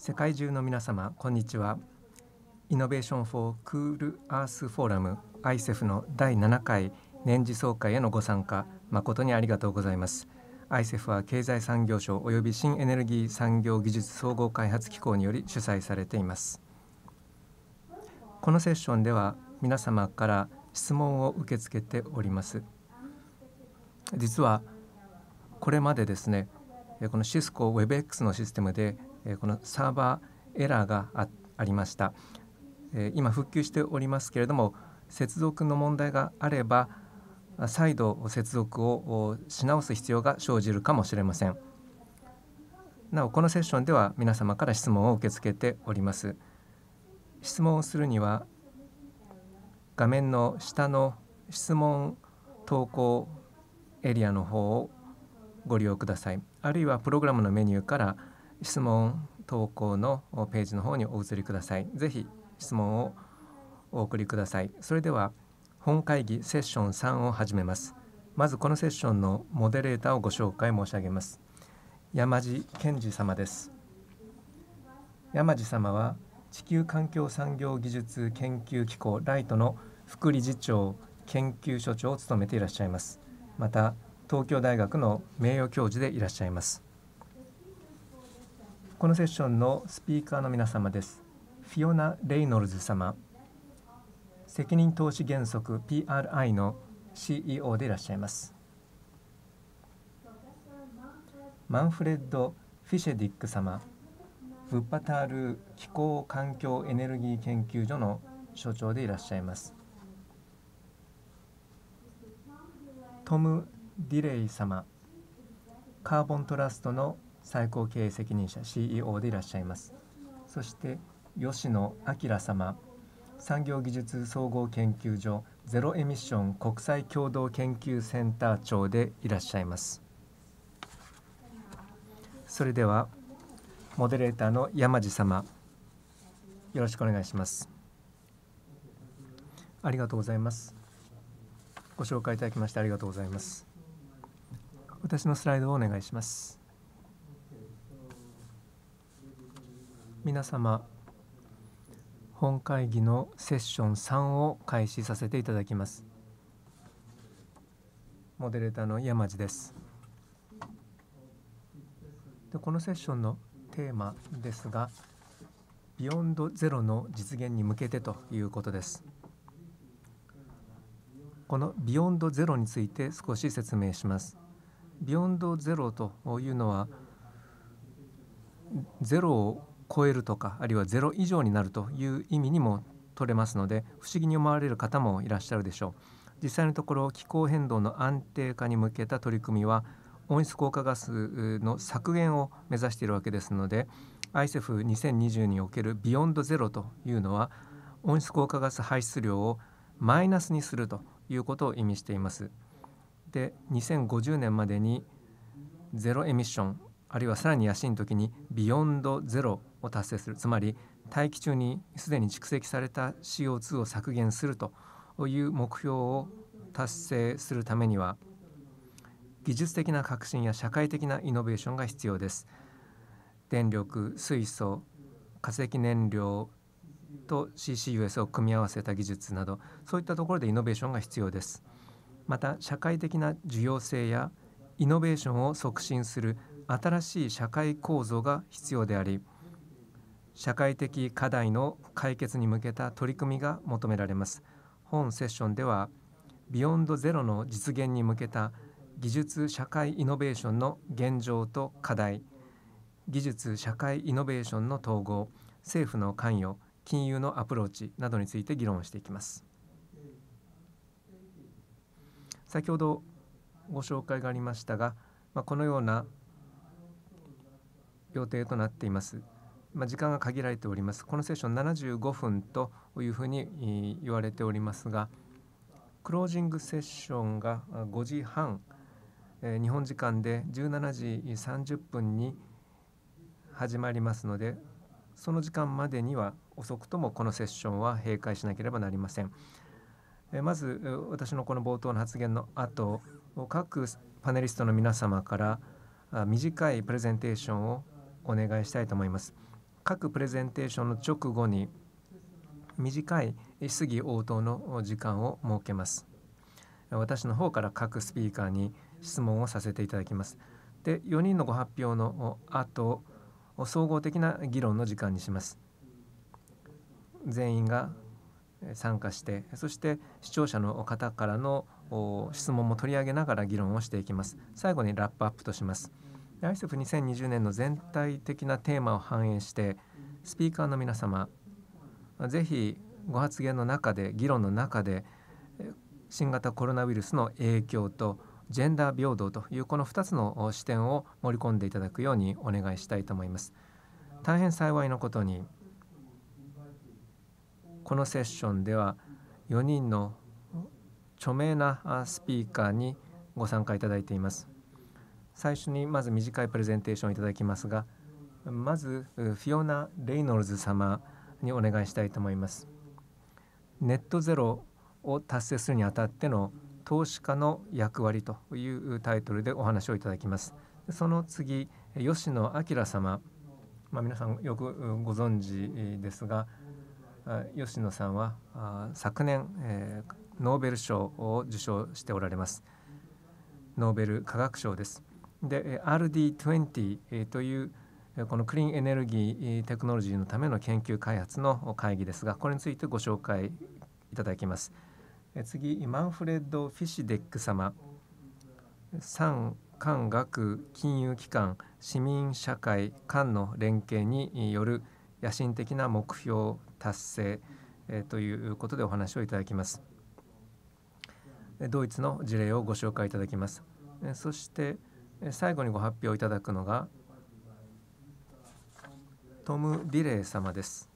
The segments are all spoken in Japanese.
世界中の皆様こんにちは。イノベーション・フォー・クール・アース・フォーラム ICEF の第7回年次総会へのご参加誠にありがとうございます。ICEF は経済産業省及び新エネルギー産業技術総合開発機構により主催されています。このセッションでは皆様から質問を受け付けております。実はこれまでですねこのシスコ WebX のシステムでこのサーバーエラーがありました。今復旧しておりますけれども接続の問題があれば再度接続をし直す必要が生じるかもしれません。なおこのセッションでは皆様から質問を受け付けております。質問をするには画面の下の質問投稿エリアの方をご利用ください。あるいはプログラムのメニューから質問投稿のページの方にお移りください。ぜひ質問をお送りください。それでは本会議セッション3を始めます。まずこのセッションのモデレーターをご紹介申し上げます。山地健二様です。山地様は地球環境産業技術研究機構ライトの副理事長研究所長を務めていらっしゃいます。また東京大学の名誉教授でいらっしゃいます。このセッションのスピーカーの皆様です。フィオナ・レイノルズ様、責任投資原則 PRI の CEO でいらっしゃいます。マンフレッド・フィシェディック様、ウッパタール気候環境エネルギー研究所の所長でいらっしゃいます。トム・ディレイ様、カーボントラストの最高経営責任者 CEO でいらっしゃいます。そして吉野明様産業技術総合研究所ゼロエミッション国際共同研究センター長でいらっしゃいます。それではモデレーターの山地様よろしくお願いします。ありがとうございます。ご紹介いただきましてありがとうございます。私のスライドをお願いします。皆様本会議のセッション3を開始させていただきます。モデレーターの山地です。でこのセッションのテーマですがビヨンドゼロの実現に向けてということです。このビヨンドゼロについて少し説明します。ビヨンドゼロというのはゼロを超えるとかあるいはゼロ以上になるという意味にも取れますので不思議に思われる方もいらっしゃるでしょう実際のところ気候変動の安定化に向けた取り組みは温室効果ガスの削減を目指しているわけですので ICEF2020 におけるビヨンドゼロというのは温室効果ガス排出量をマイナスにするということを意味しています。で2050年までにゼロエミッションあるいはさらに安い時にビヨンドゼロを達成するつまり大気中にすでに蓄積された CO2 を削減するという目標を達成するためには技術的な革新や社会的なイノベーションが必要です。電力、水素、化石燃料と CCUS を組み合わせた技術などそういったところでイノベーションが必要です。また社会的な需要性やイノベーションを促進する新しい社会構造が必要であり社会的課題の解決に向けた取り組みが求められます。本セッションではビヨンドゼロの実現に向けた技術社会イノベーションの現状と課題技術社会イノベーションの統合政府の関与金融のアプローチなどについて議論していきます。先ほどご紹介がありましたが、まあ、このような予定となっています。まあ、時間が限られております。このセッション75分というふうに言われておりますが、クロージングセッションが5時半、え日本時間で17時30分に始まりますので、その時間までには遅くともこのセッションは閉会しなければなりません。まず私のこの冒頭の発言の後各パネリストの皆様から短いプレゼンテーションをお願いしたいと思います。各プレゼンテーションの直後に短い質疑応答の時間を設けます。私の方から各スピーカーに質問をさせていただきます。で4人のご発表の後総合的な議論の時間にします。全員が参加してそして視聴者の方からの質問も取り上げながら議論をしていきます。最後にラップアップとします。ISF2020 年の全体的なテーマを反映してスピーカーの皆様ぜひご発言の中で議論の中で新型コロナウイルスの影響とジェンダー平等というこの2つの視点を盛り込んでいただくようにお願いしたいと思います。大変幸いのことにこのセッションでは4人の著名なスピーカーにご参加いただいています。最初にまず短いプレゼンテーションをいただきますがまずフィオナ・レイノルズ様にお願いしたいと思います。ネットゼロを達成するにあたっての投資家の役割というタイトルでお話をいただきます。その次吉野明様、まあ、皆さんよくご存知ですが吉野さんは昨年、えー、ノーベル賞を受賞しておられますノーベル化学賞ですで RD20 というこのクリーンエネルギーテクノロジーのための研究開発の会議ですがこれについてご紹介いただきます。次マンフレッド・フィシデック様。産官学金融機関市民社会間の連携による野心的な目標達成ということでお話をいただきます。ドイツの事例をご紹介いただきます。そして最後にご発表いただくのがトム・ディレイ様です。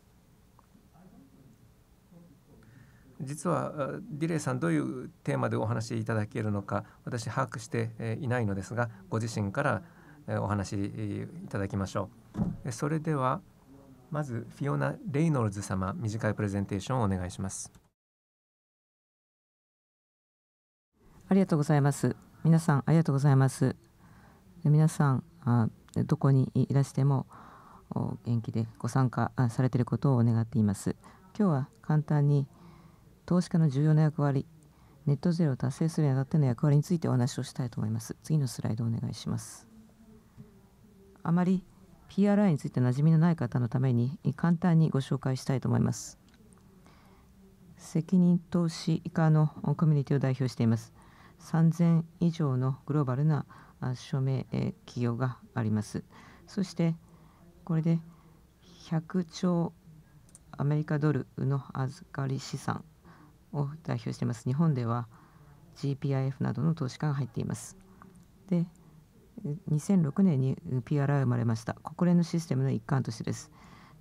実はディレイさんどういうテーマでお話しいただけるのか私把握していないのですがご自身からお話しいただきましょう。それではまずフィオナ・レイノルズ様短いプレゼンテーションをお願いします。ありがとうございます。皆さんありがとうございます。皆さんあどこにいらしても元気でご参加されていることを願っています。今日は簡単に投資家の重要な役割、ネットゼロを達成するにあたっての役割についてお話をしたいと思います。次のスライドお願いします。あまり PRI について馴染みのない方のために簡単にご紹介したいと思います。責任投資家のコミュニティを代表しています。3000以上のグローバルな署名企業があります。そしてこれで100兆アメリカドルの預かり資産を代表しています。日本では GPIF などの投資家が入っています。で、2006年に PRI 生まれました。国連のシステムの一環としてです。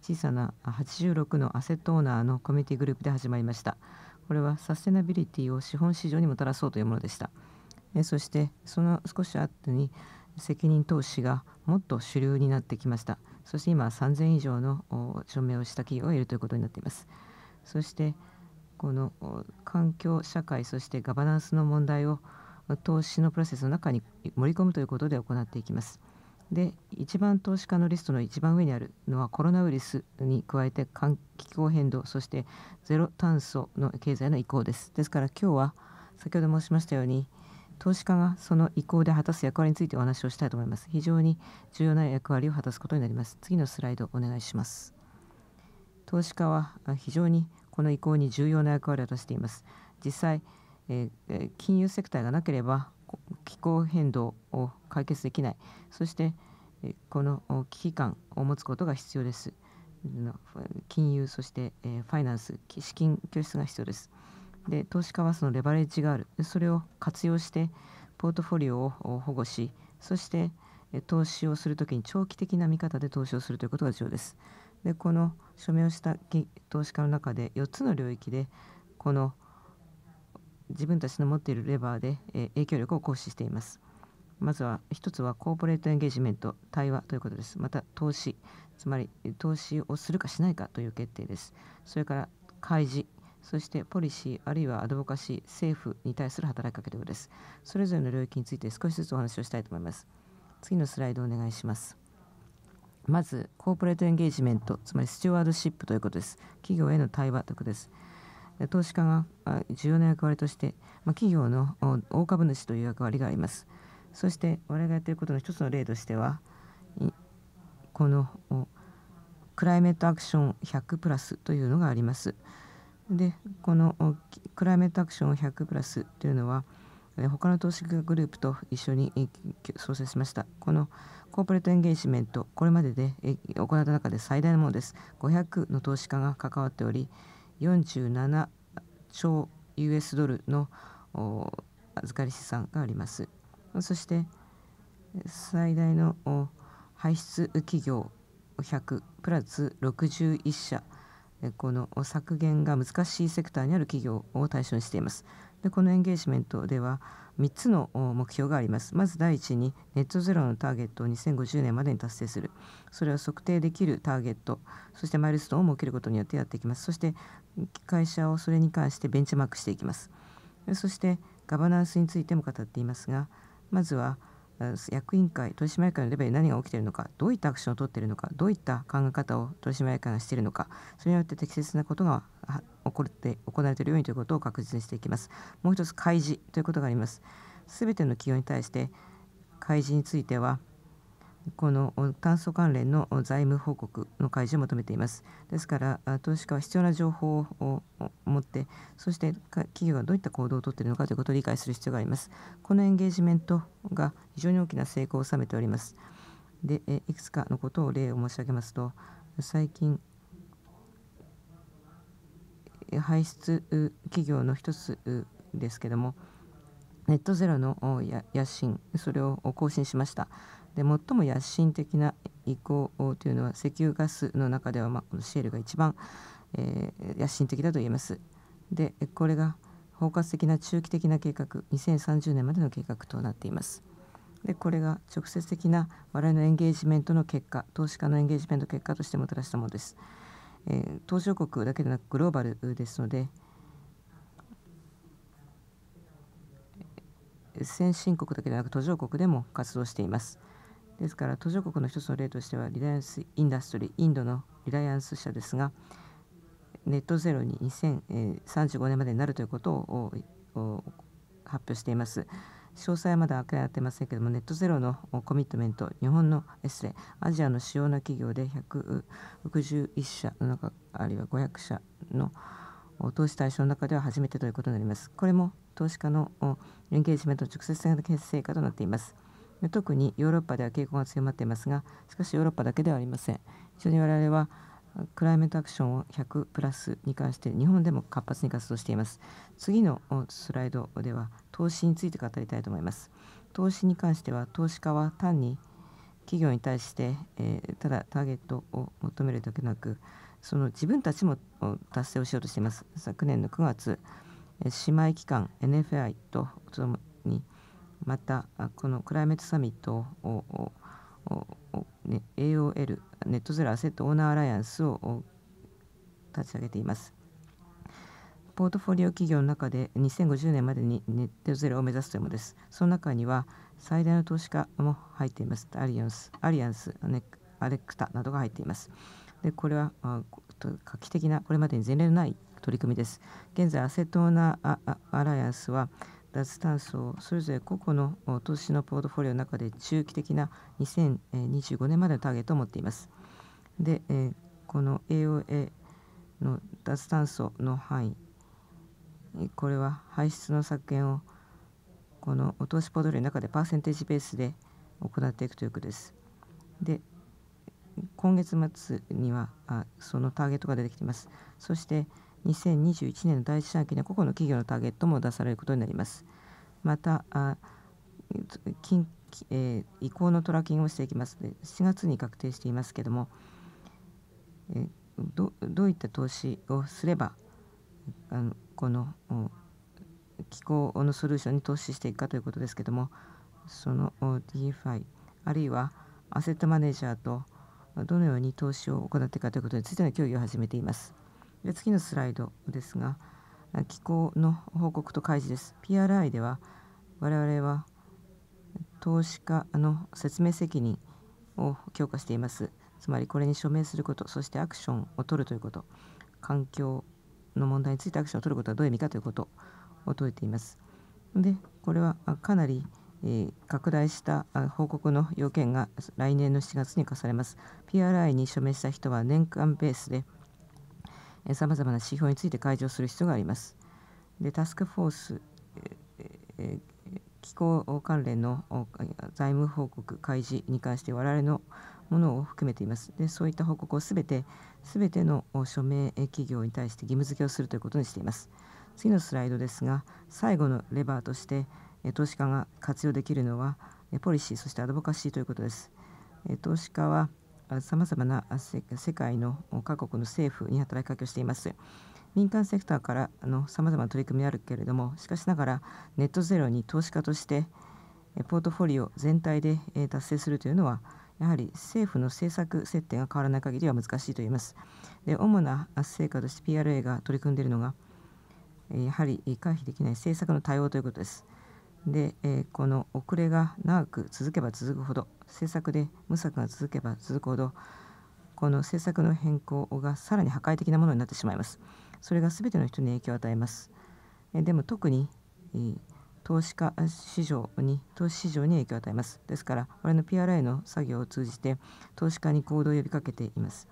小さな86のアセットオーナーのコミュニティグループで始まりました。これはサステナビリティを資本市場にもたらそうというものでした。そしてその少し後に責任投資がもっと主流になってきました。そして今3000以上の署名をした企業がいるということになっています。そしてこの環境社会そしてガバナンスの問題を投資のプロセスの中に盛り込むということで行っていきます。で一番投資家のリストの一番上にあるのはコロナウイルスに加えて気候変動そしてゼロ炭素の経済の移行です。ですから今日は先ほど申しましたように投資家がその移行で果たす役割についてお話をしたいと思います。非常に重要な役割を果たすことになります。次のスライドお願いします。投資家は非常にこの移行に重要な役割を果たしています。実際、えー、金融セクターがなければ気候変動を解決できない。そしてこの危機感を持つことが必要です。金融そしてファイナンス資金拠出が必要です。で投資家はそのレバレッジがあるそれを活用してポートフォリオを保護しそして投資をするときに長期的な見方で投資をするということが重要です。でこの署名をした投資家の中で4つの領域でこの自分たちの持っているレバーで影響力を行使しています。まずは1つはコーポレートエンゲージメント対話ということです。また投資つまり投資をするかしないかという決定です。それから開示そしてポリシーあるいはアドボカシー政府に対する働きかけということです。それぞれの領域について少しずつお話をしたいと思います。次のスライドをお願いします。まずコーポレートエンゲージメントつまりスチュワードシップということです企業への対話ということです投資家が重要な役割として、まあ、企業の大株主という役割がありますそして我々がやっていることの一つの例としてはこのクライメットアクション100プラスというのがありますでこのクライメットアクション100プラスというのは他の投資グループと一緒に創設しました。このコーポレートエンゲージメントこれまでで行った中で最大のものです。500の投資家が関わっており47兆 US ドルの預かり資産があります。そして最大の排出企業100プラス61社この削減が難しいセクターにある企業を対象にしていますでこのエンゲージメントでは3つの目標があります。まず第一にネットゼロのターゲットを2050年までに達成する。それは測定できるターゲット、そしてマイルストーンを設けることによってやっていきます。そして会社をそれに関してベンチマークしていきます。そしてガバナンスについても語っていますが、まずは役員会、取締役会のレベルで何が起きているのか、どういったアクションを取っているのか、どういった考え方を取締役会がしているのか、それによって適切なことが起こって行われているようにということを確実にしていきます。もう一つ、開示ということがあります。すべての企業に対して開示についてはこの炭素関連の財務報告の開示を求めています。ですから投資家は必要な情報を持ってそして企業がどういった行動をとっているのかということを理解する必要があります。このエンゲージメントが非常に大きな成功を収めております。でいくつかのことを例を申し上げますと最近排出企業の一つですけどもネットゼロの野心それを更新しましたで最も野心的な移行というのは石油ガスの中では、まあ、このシェールが一番、えー、野心的だと言えます。でこれが包括的な中期的な計画2030年までの計画となっています。でこれが直接的な我々のエンゲージメントの結果投資家のエンゲージメント結果としてもたらしたものです、えー、途上国だけでなくグローバルですので先進国だけでなく途上国でも活動しています。ですから途上国の一つの例としてはリライアンス・インダストリーインドのリライアンス社ですがネットゼロに2035年までになるということを発表しています。詳細はまだ明らかになっていませんけれどもネットゼロのコミットメント日本のエスレアジアの主要な企業で161社の中あるいは500社の投資対象の中では初めてということになります。これも投資家のエンゲージメントの直接的な成果となっています。特にヨーロッパでは傾向が強まっていますが、しかしヨーロッパだけではありません。非常に我々はクライメートアクションを100プラスに関して日本でも活発に活動しています。次のスライドでは投資について語りたいと思います。投資に関しては投資家は単に企業に対して、えー、ただターゲットを求めるだけなくその自分たちも達成をしようとしています。昨年の9月姉妹機関 NFI とともにまたこのクライメットサミットを、AOL ネットゼロアセットオーナーアライアンスを立ち上げています。ポートフォリオ企業の中で2050年までにネットゼロを目指すというものです。その中には最大の投資家も入っています。アリアンス、アリアンス、アレクタなどが入っています。でこれは画期的なこれまでに前例のない取り組みです。現在、アセットオーナーアライアンスは脱炭素をそれぞれ個々の投資のポートフォリオの中で中期的な2025年までのターゲットを持っています。で、えこの AOA の脱炭素の範囲、これは排出の削減をこの投資ポートフォリオの中でパーセンテージベースで行っていくということです。で、今月末にはあそのターゲットが出てきています。そして2021年の第一四半期には個々の企業のターゲットも出されることになります。またあ近えー、移行のトラッキングをしていきますで7月に確定していますけれども、えー、どどういった投資をすればあのこの気候のソリューションに投資していくかということですけれどもその DFI あるいはアセットマネージャーとどのように投資を行っていくかということについての協議を始めています。で次のスライドですが、機構の報告と開示です。PRI では我々は投資家の説明責任を強化しています。つまりこれに署名することそしてアクションを取るということ環境の問題についてアクションを取ることはどういう意味かということを説いています。でこれはかなり、拡大した報告の要件が来年の7月に課されます。PRI に署名した人は年間ベースでさまざまな指標について開示をする必要があります。でタスクフォース、えー、機構関連の財務報告開示に関して我々のものを含めています。でそういった報告をすべてすべての署名企業に対して義務付けをするということにしています。次のスライドですが最後のレバーとして投資家が活用できるのはポリシーそしてアドボカシーということです。投資家はさまざまな世界の各国の政府に働きかけをしています。民間セクターからのさまざまな取り組みあるけれどもしかしながらネットゼロに投資家としてポートフォリオ全体で達成するというのはやはり政府の政策設定が変わらない限りは難しいと言います。で主な成果として PRA が取り組んでいるのがやはり回避できない政策の対応ということです。で、えこの遅れが長く続けば続くほど政策で無策が続けば続くほどこの政策の変更がさらに破壊的なものになってしまいます。それが全ての人に影響を与えます。でも特に投資家市場に投資市場に影響を与えます。ですから我々の PRI の作業を通じて投資家に行動を呼びかけています。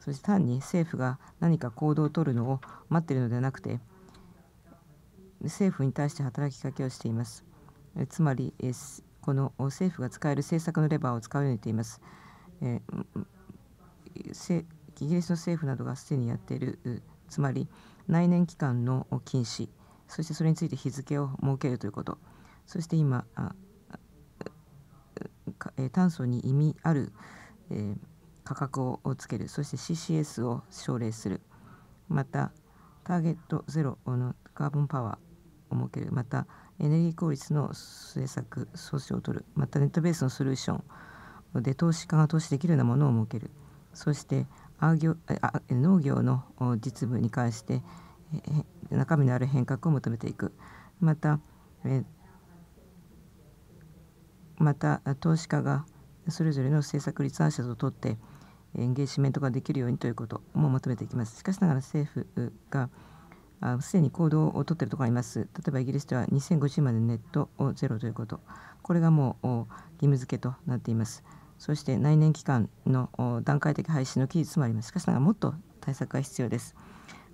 そして単に政府が何か行動を取るのを待っているのではなくて政府に対して働きかけをしています。つまりこの政府が使える政策のレバーを使うように言っています。えイギリスの政府などがすでにやっているつまり内燃機関の禁止そしてそれについて日付を設けるということそして今炭素に意味ある、え、価格をつけるそして CCS を奨励するまたターゲットゼロのカーボンパワーを設けるまたエネルギー効率の政策措置を取るまたネットベースのソリューションで投資家が投資できるようなものを設けるそして業農業の実務に関して中身のある変革を求めていくまたまた投資家がそれぞれの政策立案者ととってエンゲージメントができるようにということも求めていきます。しかしながら政府がすでに行動をとっているところがあります。例えばイギリスでは2050までネットをゼロということ。これがもう義務付けとなっています。そして内燃機関の段階的廃止の期日もあります。しかしながらもっと対策が必要です。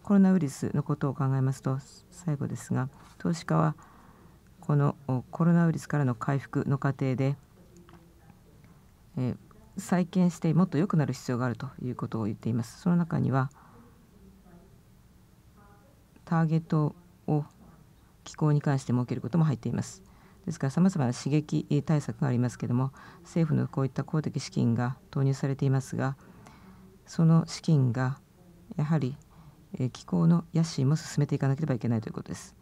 コロナウイルスのことを考えますと最後ですが投資家はこのコロナウイルスからの回復の過程で、えー、再建してもっと良くなる必要があるということを言っています。その中にはターゲットを気候に関して設けることも入っています。ですからさまざまな刺激対策がありますけれども政府のこういった公的資金が投入されていますがその資金がやはり気候の野心も進めていかなければいけないということです。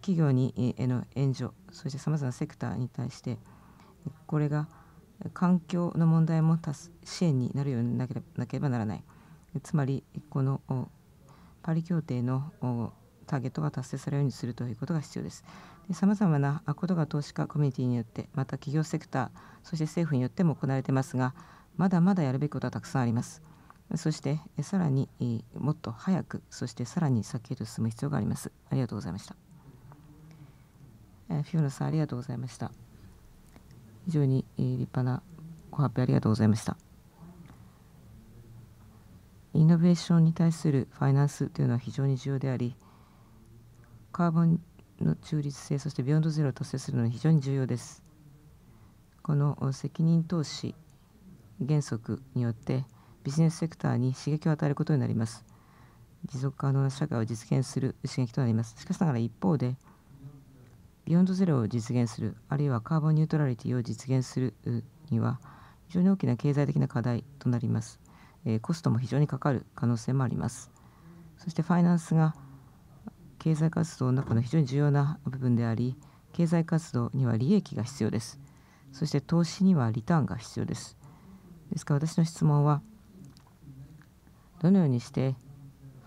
企業にへの援助そしてさまざまなセクターに対してこれが環境の問題も支援になるようになければならないつまりこのパリ協定のターゲットが達成されるようにするということが必要です。さまざまなことが投資家コミュニティによってまた企業セクターそして政府によっても行われていますがまだまだやるべきことはたくさんあります。そしてさらにもっと早くそしてさらに先へと進む必要があります。ありがとうございました。フィオナさんありがとうございました。非常に立派なご発表ありがとうございました。イノベーションに対するファイナンスというのは非常に重要でありカーボンの中立性そしてビヨンドゼロを達成するのは非常に重要です。この責任投資原則によってビジネスセクターに刺激を与えることになります。持続可能な社会を実現する刺激となります。しかしながら一方でビヨンドゼロを実現するあるいはカーボンニュートラリティを実現するには非常に大きな経済的な課題となります。えコストも非常にかかる可能性もあります。そしてファイナンスが経済活動の中の非常に重要な部分であり、経済活動には利益が必要です。そして投資にはリターンが必要です。ですから私の質問は、どのようにして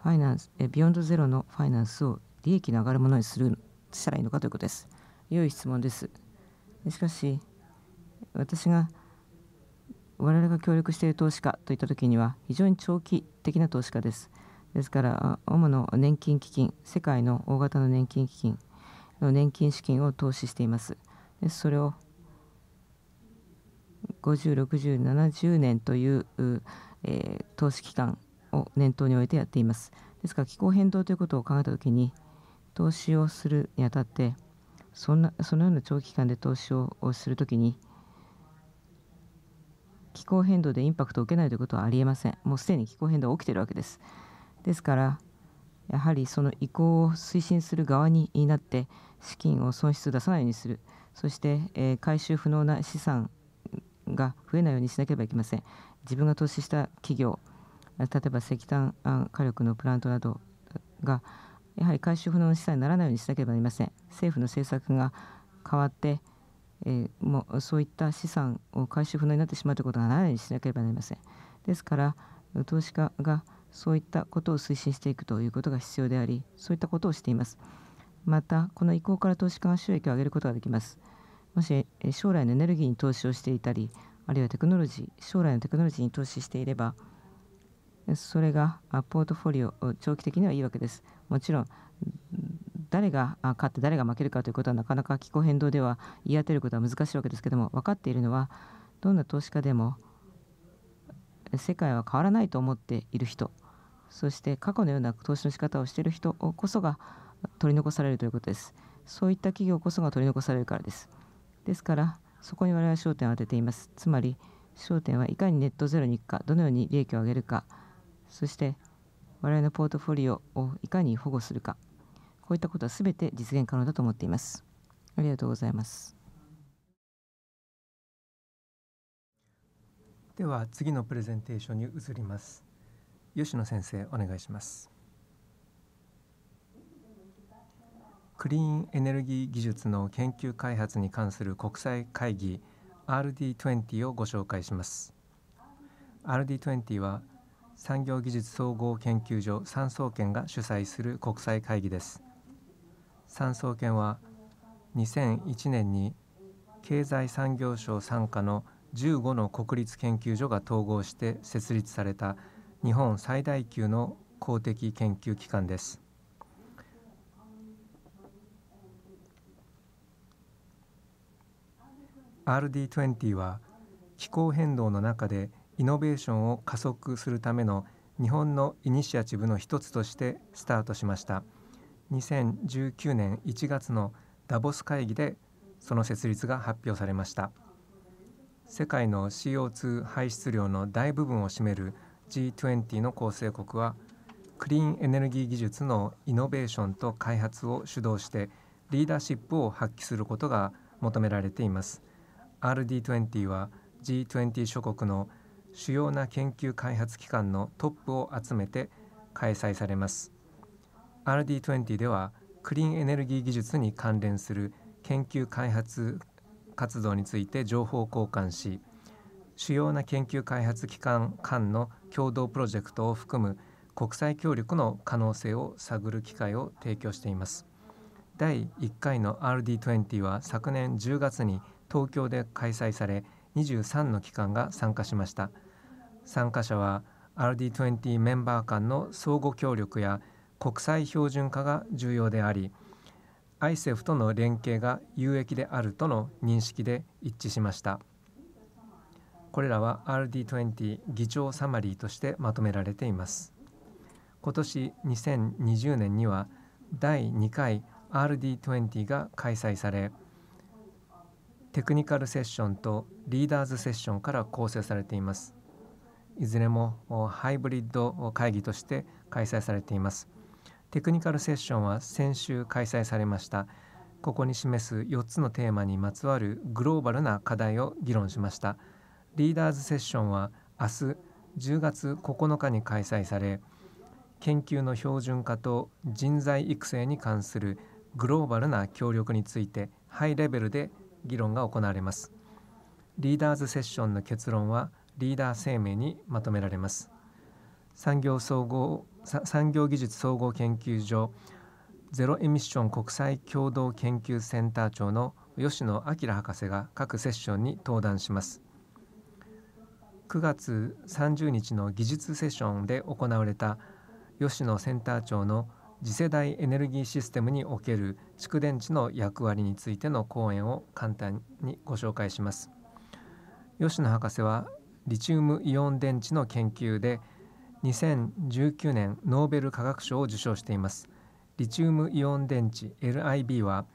ファイナンス、ビヨンドゼロのファイナンスを利益の上がるものにするしたらいいのかということです。良い質問です。しかし、私が我々が協力している投資家といった時には非常に長期的な投資家です。ですから主の年金基金世界の大型の年金基金の年金資金を投資しています。でそれを50、60、70年という、えー、投資期間を念頭に置いてやっています。ですから気候変動ということを考えたときに投資をするにあたってそんなそのような長期間で投資をするときに気候変動でインパクトを受けないということはありえません。もうすでに気候変動が起きているわけです。ですからやはりその移行を推進する側になって資金を損失を出さないようにするそして、えー、回収不能な資産が増えないようにしなければいけません自分が投資した企業例えば石炭火力のプラントなどがやはり回収不能の資産にならないようにしなければなりません政府の政策が変わって、えー、もうそういった資産を回収不能になってしまうということがないようにしなければなりませんですから投資家がそういったことを推進していくということが必要でありそういったことをしています。またこの移行から投資家が収益を上げることができます。もし将来のエネルギーに投資をしていたりあるいはテクノロジー将来のテクノロジーに投資していればそれがポートフォリオ長期的にはいいわけです。もちろん誰が勝って誰が負けるかということはなかなか気候変動では言い当てることは難しいわけですけども分かっているのはどんな投資家でも世界は変わらないと思っている人そして過去のような投資の仕方をしている人こそが取り残されるということです。そういった企業こそが取り残されるからです。ですから、そこに我々は焦点を当てています。つまり、焦点はいかにネットゼロに行くか、どのように利益を上げるか、そして我々のポートフォリオをいかに保護するか、こういったことはすべて実現可能だと思っています。ありがとうございます。では次のプレゼンテーションに移ります。吉野先生お願いしますクリーンエネルギー技術の研究開発に関する国際会議 RD20 をご紹介します RD20 は産業技術総合研究所産総研が主催する国際会議です産総研は2001年に経済産業省傘下の15の国立研究所が統合して設立された日本最大級の公的研究機関です。RD20 は気候変動の中でイノベーションを加速するための日本のイニシアチブの一つとしてスタートしました2019年1月のダボス会議でその設立が発表されました。世界の CO2 排出量の大部分を占める G20 の構成国はクリーンエネルギー技術のイノベーションと開発を主導してリーダーシップを発揮することが求められています。RD20 は G20 諸国の主要な研究開発機関のトップを集めて開催されます。RD20 ではクリーンエネルギー技術に関連する研究開発活動について情報交換し主要な研究開発機関間の共同プロジェクトを含む国際協力の可能性を探る機会を提供しています。第1回の RD20 は昨年10月に東京で開催され23の機関が参加しました。参加者は RD20 メンバー間の相互協力や国際標準化が重要であり ICEF との連携が有益であるとの認識で一致しました。これらは RD20 議長サマリーとしてまとめられています。今年2020年には第2回 RD20 が開催されテクニカルセッションとリーダーズセッションから構成されています。いずれもハイブリッド会議として開催されています。テクニカルセッションは先週開催されました。ここに示す4つのテーマにまつわるグローバルな課題を議論しました。リーダーズセッションは明日10月9日に開催され研究の標準化と人材育成に関するグローバルな協力についてハイレベルで議論が行われます。リーダーズセッションの結論はリーダー声明にまとめられます。産業総合産業技術総合研究所ゼロエミッション国際共同研究センター長の吉野明博士が各セッションに登壇します9月30日の技術セッションで行われた吉野センター長の次世代エネルギーシステムにおける蓄電池の役割についての講演を簡単にご紹介します。吉野博士はリチウムイオン電池の研究で2019年ノーベル化学賞を受賞しています。リチウムイオン電池 LIB は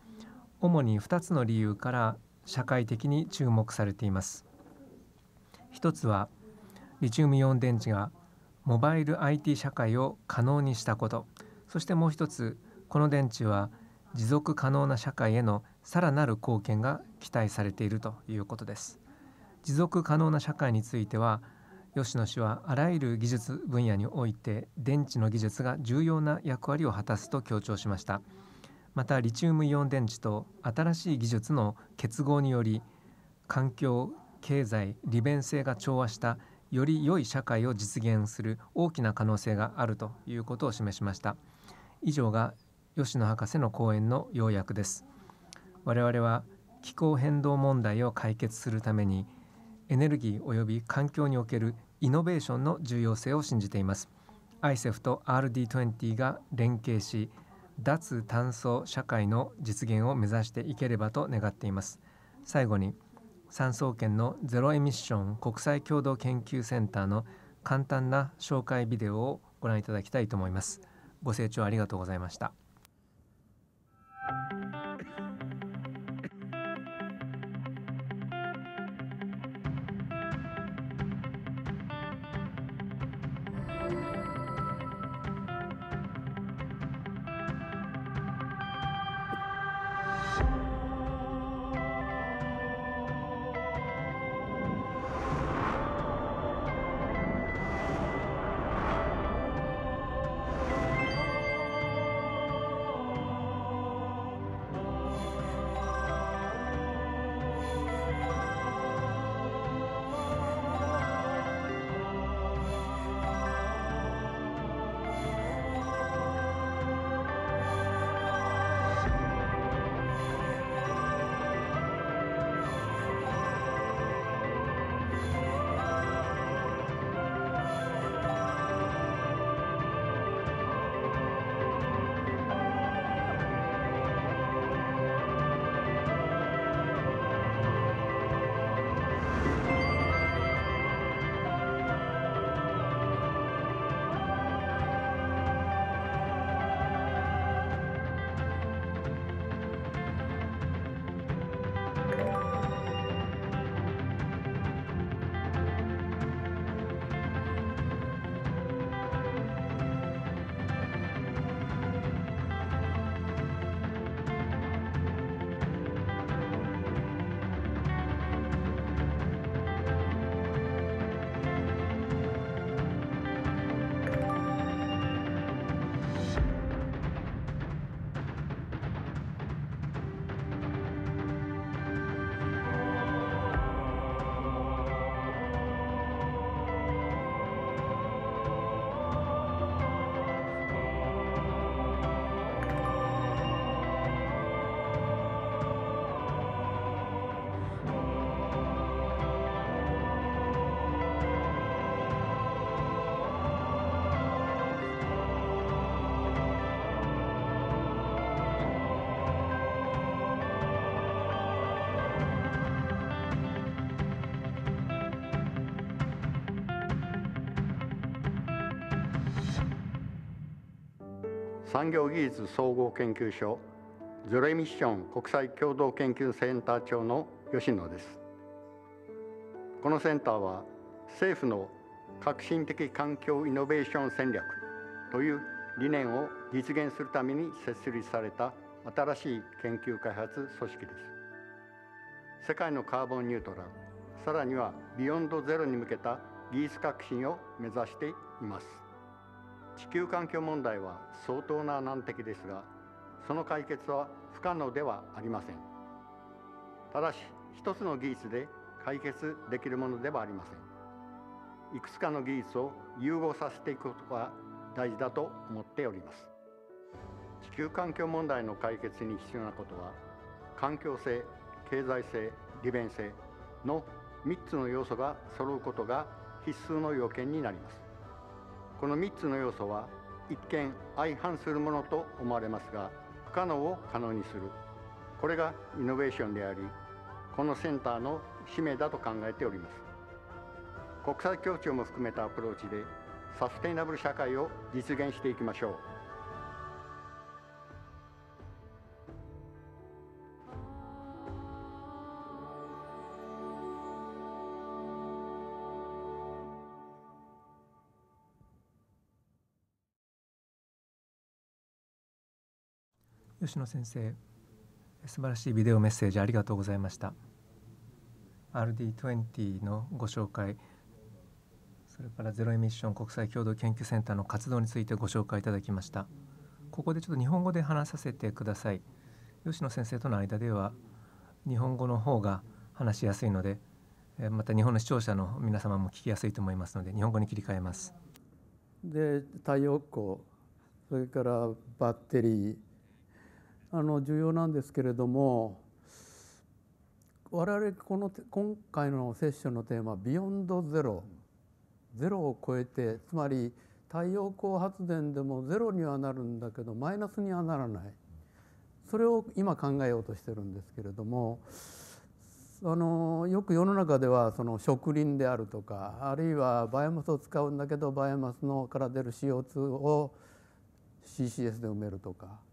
主に2つの理由から社会的に注目されています。一つはリチウムイオン電池がモバイル IT 社会を可能にしたことそしてもう一つこの電池は持続可能な社会へのさらなる貢献が期待されているということです持続可能な社会については吉野氏はあらゆる技術分野において電池の技術が重要な役割を果たすと強調しました。またリチウムイオン電池と新しい技術の結合により環境経済利便性が調和したより良い社会を実現する大きな可能性があるということを示しました。以上が吉野博士の講演の要約です。我々は気候変動問題を解決するためにエネルギー及び環境におけるイノベーションの重要性を信じています ICEF と RD20 が連携し脱炭素社会の実現を目指していければと願っています最後に産総研のゼロエミッション国際共同研究センターの簡単な紹介ビデオをご覧いただきたいと思います。ご清聴ありがとうございました。産業技術総合研究所ゼロエミッション国際共同研究センター長の吉野です。このセンターは政府の革新的環境イノベーション戦略という理念を実現するために設立された新しい研究開発組織です。世界のカーボンニュートラルさらにはビヨンドゼロに向けた技術革新を目指しています。地球環境問題は相当な難敵ですがその解決は不可能ではありません。ただし一つの技術で解決できるものではありません。いくつかの技術を融合させていくことが大事だと思っております。地球環境問題の解決に必要なことは環境性経済性利便性の3つの要素が揃うことが必須の要件になります。この3つの要素は一見相反するものと思われますが不可能を可能にする。これがイノベーションでありこのセンターの使命だと考えております。国際協調も含めたアプローチでサステイナブル社会を実現していきましょう。吉野先生素晴らしいビデオメッセージありがとうございました。RD20 のご紹介それからゼロエミッション国際共同研究センターの活動についてご紹介いただきました。ここでちょっと日本語で話させてください。吉野先生との間では日本語の方が話しやすいのでまた日本の視聴者の皆様も聞きやすいと思いますので日本語に切り替えます。で太陽光それからバッテリーあの重要なんですけれども我々この今回のセッションのテーマ「ビヨンドゼロ」ゼロを超えてつまり太陽光発電でもゼロにはなるんだけどマイナスにはならない。それを今考えようとしてるんですけれどもあのよく世の中ではその植林であるとかあるいはバイオマスを使うんだけどバイオマスのから出る CO2 を CCS で埋めるとか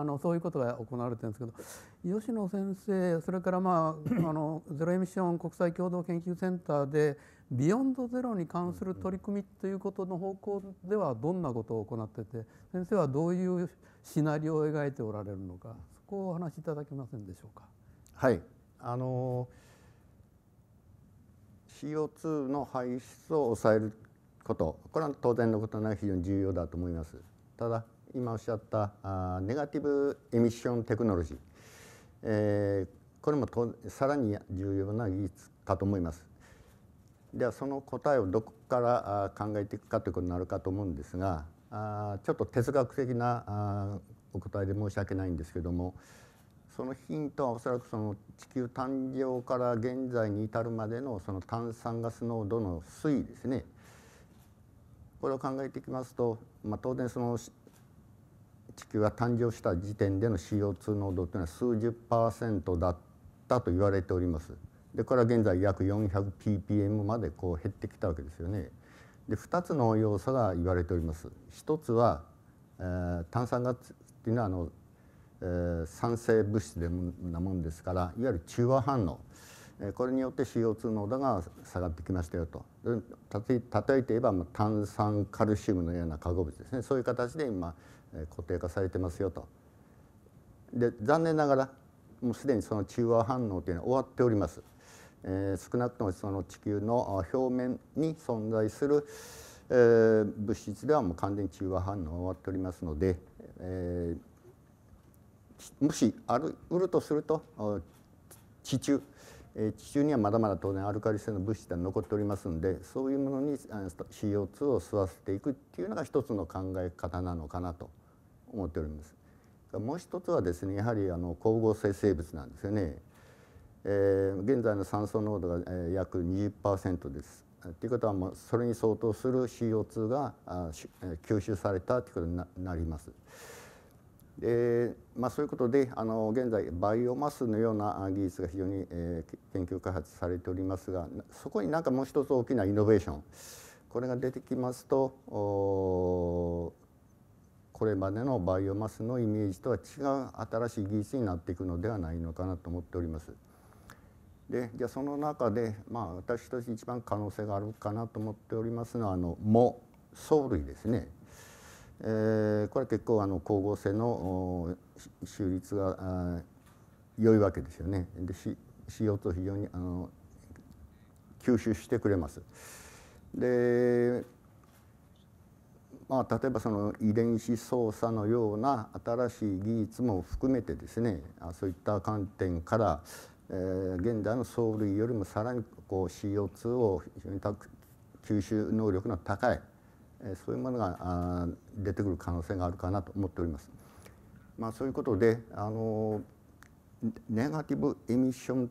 あのそういうことが行われてるんですけど吉野先生それから、まあ、あのゼロエミッション国際共同研究センターでビヨンドゼロに関する取り組みということの方向ではどんなことを行ってて先生はどういうシナリオを描いておられるのかそこをお話しいただけませんでしょうか。はいあの CO2 の排出を抑えることこれは当然のことながら非常に重要だと思います。ただ今おっしゃったあネガティブエミッションテクノロジー、えー、これもとさらに重要な技術かと思います。ではその答えをどこから考えていくかということになるかと思うんですがあちょっと哲学的なあお答えで申し訳ないんですけどもそのヒントはおそらくその地球誕生から現在に至るまでのその炭酸ガス濃度の推移ですね。これを考えていきますと、まあ、当然その地球が誕生した時点での CO2 濃度というのは数十パーセントだったと言われております。でこれは現在約 400ppm までこう減ってきたわけですよね。で2つの要素が言われております。一つは、えー、炭酸ガスっていうのはあの、えー、酸性物質でなもんですからいわゆる中和反応これによって CO2 濃度が下がってきましたよと例えて言えば炭酸カルシウムのような化合物ですねそういう形で今固定化されてますよと。で残念ながらもうすでにその中和反応というのは終わっております。えー、少なくともその地球の表面に存在する、えー、物質ではもう完全に中和反応が終わっておりますので、えー、もしある売るとすると地中地中にはまだまだ当然アルカリ性の物質が残っておりますのでそういうものに CO2 を吸わせていくっていうのが一つの考え方なのかなと思っております。もう一つはですねやはりあの光合成生物なんですよね。えー、現在の酸素濃度が、えー、約20%です。ということはもうそれに相当する CO2 があ吸収されたということになります。でまあ、そういうことであの現在バイオマスのような技術が非常に、えー、研究開発されておりますがそこになんかもう一つ大きなイノベーションこれが出てきますとこれまでのバイオマスのイメージとは違う新しい技術になっていくのではないのかなと思っております。でじゃあその中で、まあ、私として一番可能性があるかなと思っておりますのはあの藻藻類ですね。えー、これ結構あの光合成の収率が良いわけですよね。で CO2 を非常にあの吸収してくれます。でまあ、例えばその遺伝子操作のような新しい技術も含めてですねそういった観点から、えー、現代の藻類よりもさらにこう CO2 を非常に吸収能力の高いえそういうものが出てくる可能性があるかなと思っております。まあ、そういうことであのネガティブエミッション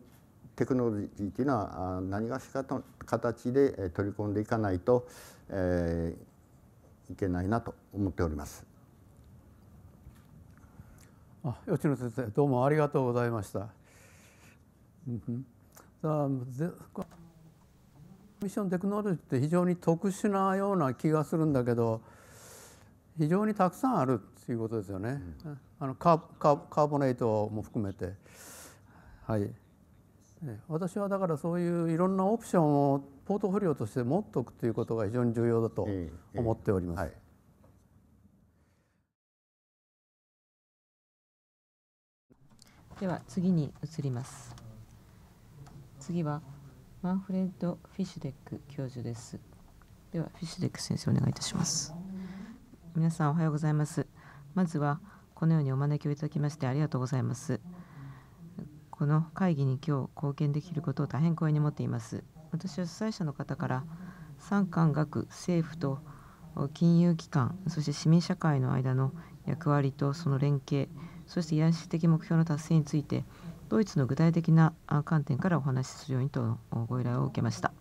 テクノロジーというのは何がしかと形で取り込んでいかないと、えー、いけないなと思っております。あ吉野先生どうもありがとうございました。うんあミッションテクノロジーって非常に特殊なような気がするんだけど非常にたくさんあるっていうことですよね。うん、あのカーカーボネートも含めてはい私はだからそういういろんなオプションをポートフォリオとして持っておくということが非常に重要だと思っております。はいでは次に移ります。次はマンフレッド・フィッシュデック教授です。ではフィッシュデック先生お願いいたします。皆さんおはようございます。まずはこのようにお招きをいただきましてありがとうございます。この会議に今日貢献できることを大変光栄に思っています。私は主催者の方から産官学政府と金融機関そして市民社会の間の役割とその連携そして野心的目標の達成についてドイツの具体的な観点からお話しするようにとご依頼を受けました。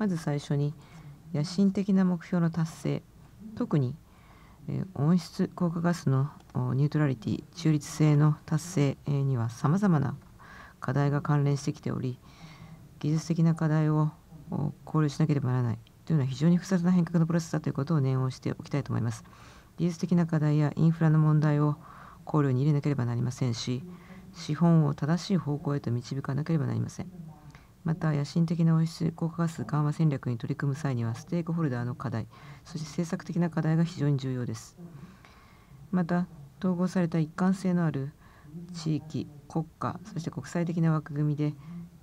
まず最初に野心的な目標の達成特に温室効果ガスのニュートラリティ中立性の達成にはさまざまな課題が関連してきており技術的な課題を考慮しなければならない。というのは非常に複雑な変革のプロセスだということを念をしておきたいと思います。技術的な課題やインフラの問題を考慮に入れなければなりませんし資本を正しい方向へと導かなければなりません。また野心的な温室効果ガス緩和戦略に取り組む際にはステークホルダーの課題そして政策的な課題が非常に重要です。また統合された一貫性のある地域国家そして国際的な枠組みで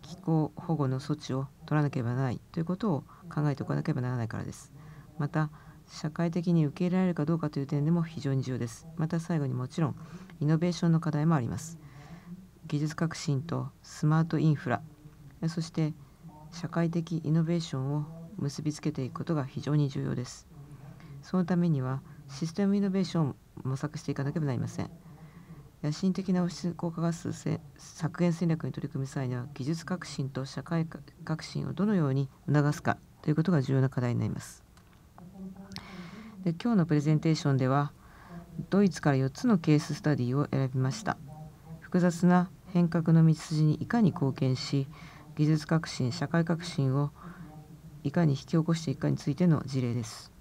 気候保護の措置を取らなければならないということを考えておかなければならないからですまた社会的に受け入れられるかどうかという点でも非常に重要です。また最後にもちろんイノベーションの課題もあります。技術革新とスマートインフラ、そして社会的イノベーションを結びつけていくことが非常に重要です。そのためにはシステムイノベーションを模索していかなければなりません。野心的な温室効果ガス削減戦略に取り組む際には技術革新と社会革新をどのように促すかということが重要な課題になります。で今日のプレゼンテーションではドイツから4つのケーススタディを選びました複雑な変革の道筋にいかに貢献し技術革新社会革新をいかに引き起こしていくかについての事例です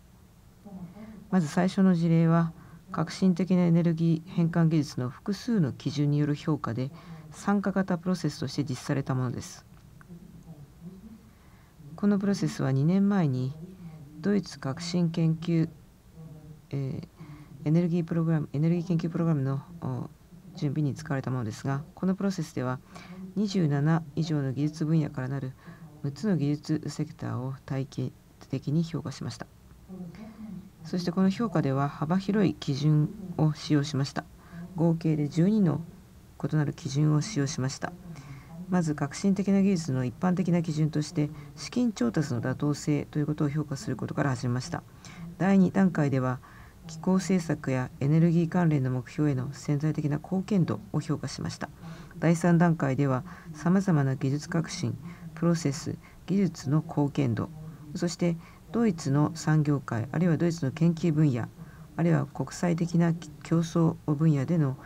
まず最初の事例は革新的なエネルギー変換技術の複数の基準による評価で参加型プロセスとして実施されたものです。このプロセスは2年前にドイツ革新研究えー、エネルギープログラムエネルギー研究プログラムの準備に使われたものですがこのプロセスでは27以上の技術分野からなる6つの技術セクターを体系的に評価しました。そしてこの評価では幅広い基準を使用しました。合計で12の異なる基準を使用しました。まず革新的な技術の一般的な基準として資金調達の妥当性ということを評価することから始めました。第2段階では気候政策やエネルギー関連の目標への潜在的な貢献度を評価しました。第3段階ではさまざまな技術革新プロセス技術の貢献度そしてドイツの産業界あるいはドイツの研究分野あるいは国際的な競争分野での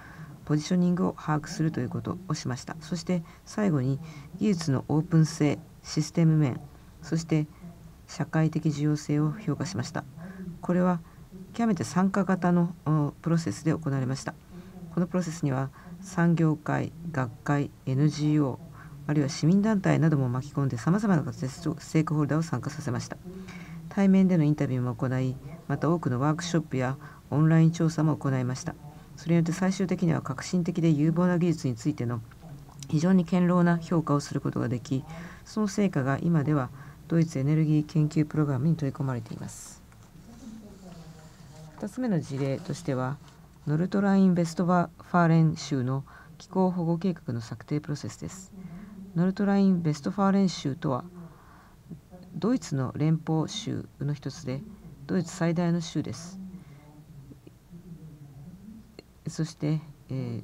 ポジショニングを把握するということをしました。そして最後に技術のオープン性システム面そして社会的重要性を評価しました。これは極めて参加型のプロセスで行われました。このプロセスには産業界学会 NGO あるいは市民団体なども巻き込んでさまざまな形でステークホルダーを参加させました。対面でのインタビューも行いまた多くのワークショップやオンライン調査も行いましたそれによって最終的には革新的で有望な技術についての非常に堅牢な評価をすることができその成果が今ではドイツエネルギー研究プログラムに取り込まれています2つ目の事例としてはノルトライン・ベストファーレン州の気候保護計画の策定プロセスです。ノルトライン・ベストファーレン州とはドイツの連邦州の一つでドイツ最大の州です。そして、え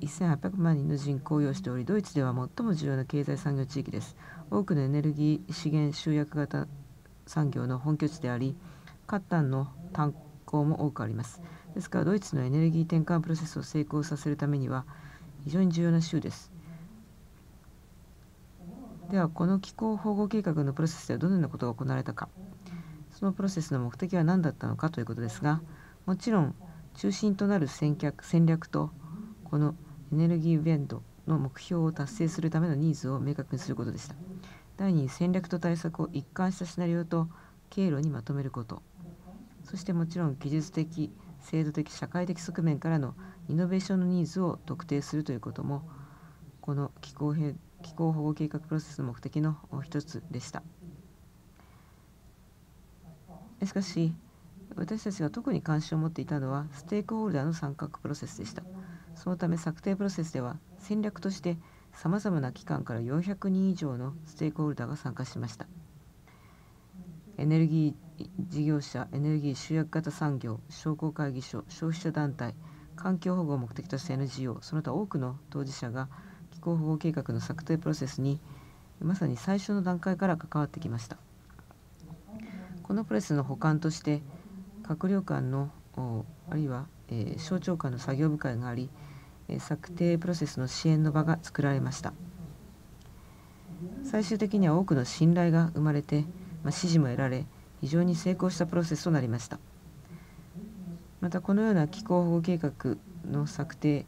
ー、1800万人の人口を有しておりドイツでは最も重要な経済産業地域です。多くのエネルギー資源集約型産業の本拠地でありカッタンの炭鉱も多くあります。ですからドイツのエネルギー転換プロセスを成功させるためには非常に重要な州です。ではこの気候保護計画のプロセスではどのようなことが行われたか。そのプロセスの目的は何だったのかということですがもちろん中心となる戦略戦略とこのエネルギーベンドの目標を達成するためのニーズを明確にすることでした。第2に戦略と対策を一貫したシナリオと経路にまとめること。そしてもちろん技術的制度的社会的側面からのイノベーションのニーズを特定するということもこの気候変気候保護計画プロセスの目的の一つでした。しかし私たちが特に関心を持っていたのはステークホルダーの参画プロセスでした。そのため策定プロセスでは戦略としてさまざまな機関から400人以上のステークホルダーが参加しました。エネルギー事業者エネルギー集約型産業商工会議所消費者団体環境保護を目的とした NGO その他多くの当事者が候保護計画の策定プロセスにまさに最初の段階から関わってきました。このプレスの補完として閣僚間のあるいは、え、省庁間の作業部会があり、え、策定プロセスの支援の場が作られました。最終的には多くの信頼が生まれて、まあ、支持も得られ非常に成功したプロセスとなりました。またこのような気候保護計画の策定、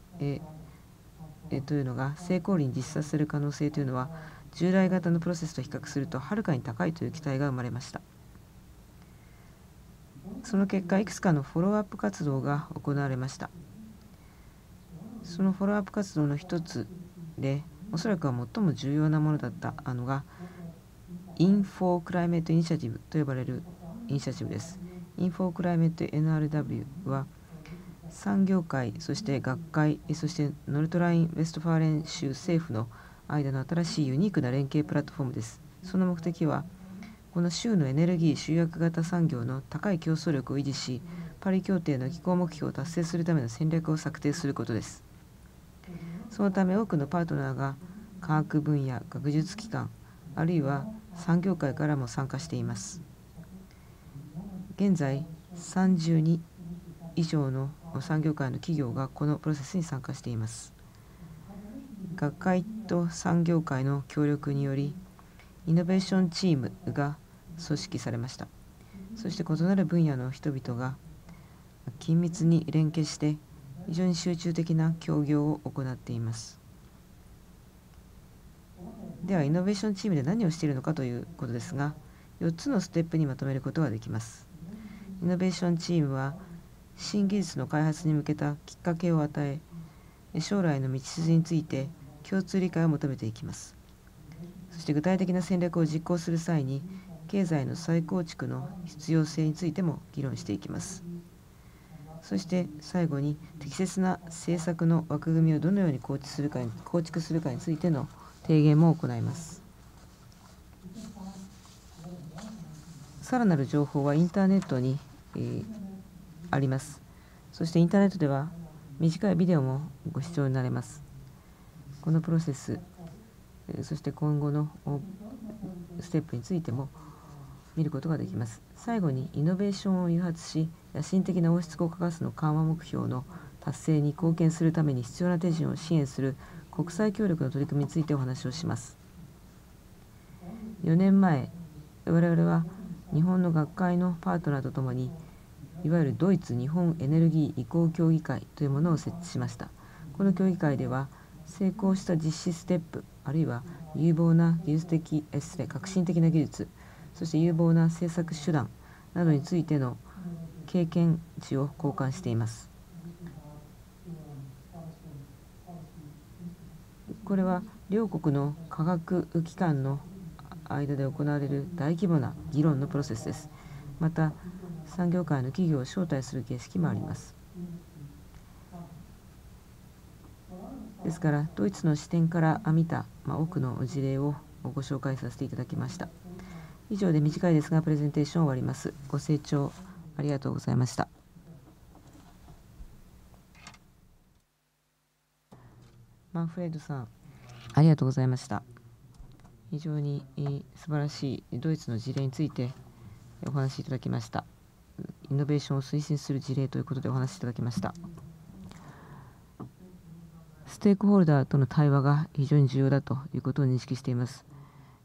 えというのが成功裏に実施させる可能性というのは従来型のプロセスと比較するとはるかに高いという期待が生まれました。その結果いくつかのフォローアップ活動が行われました。そのフォローアップ活動の一つでおそらくは最も重要なものだったのが IN4climate イニシアティブと呼ばれるイニシアティブです。IN4climate NRW は産業界そして学界そしてノルトライン・ウェストファーレン州政府の間の新しいユニークな連携プラットフォームです。その目的はこの州のエネルギー集約型産業の高い競争力を維持しパリ協定の気候目標を達成するための戦略を策定することです。そのため多くのパートナーが科学分野学術機関あるいは産業界からも参加しています。現在32以上の産業界の企業がこのプロセスに参加しています。学会と産業界の協力によりイノベーションチームが組織されました。そして異なる分野の人々が緊密に連携して非常に集中的な協業を行っています。ではイノベーションチームで何をしているのかということですが4つのステップにまとめることができます。イノベーションチームは新技術の開発に向けたきっかけを与え将来の道筋について共通理解を求めていきます。そして具体的な戦略を実行する際に経済の再構築の必要性についても議論していきます。そして最後に適切な政策の枠組みをどのように構築するか構築するかについての提言も行います。さらなる情報はインターネットに、えー、ありますそしてインターネットでは短いビデオもご視聴になれますこのプロセスそして今後のステップについても見ることができます。最後にイノベーションを誘発し野心的な温室効果ガスの緩和目標の達成に貢献するために必要な手順を支援する国際協力の取り組みについてお話をします。4年前我々は日本の学会のパートナーとともにいわゆるドイツ日本エネルギー移行協議会というものを設置しました。この協議会では成功した実施ステップあるいは有望な技術的失礼革新的な技術そして有望な政策手段などについての経験値を交換しています。これは両国の科学機関の間で行われる大規模な議論のプロセスです。また産業界の企業を招待する形式もありますですからドイツの視点から見た、まあ、多くの事例をご紹介させていただきました。以上で短いですがプレゼンテーション終わります。ご清聴ありがとうございました。マンフレッドさんありがとうございました非常に素晴らしいドイツの事例についてお話しいただきましたイノベーションを推進する事例ということでお話しいただきました。ステークホルダーとの対話が非常に重要だということを認識しています、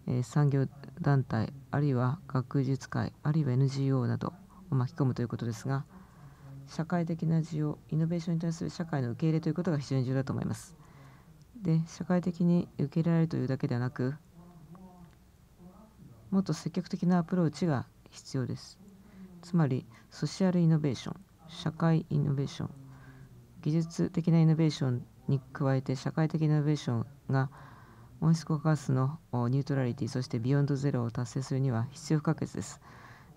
え、産業団体あるいは学術会あるいは NGO などを巻き込むということですが社会的な需要イノベーションに対する社会の受け入れということが非常に重要だと思います。で社会的に受け入れられるというだけではなくもっと積極的なアプローチが必要です。つまりソシャルイノベーション社会イノベーション技術的なイノベーションに加えて社会的イノベーションが温室効果ガスのニュートラリティそしてビヨンドゼロを達成するには必要不可欠です。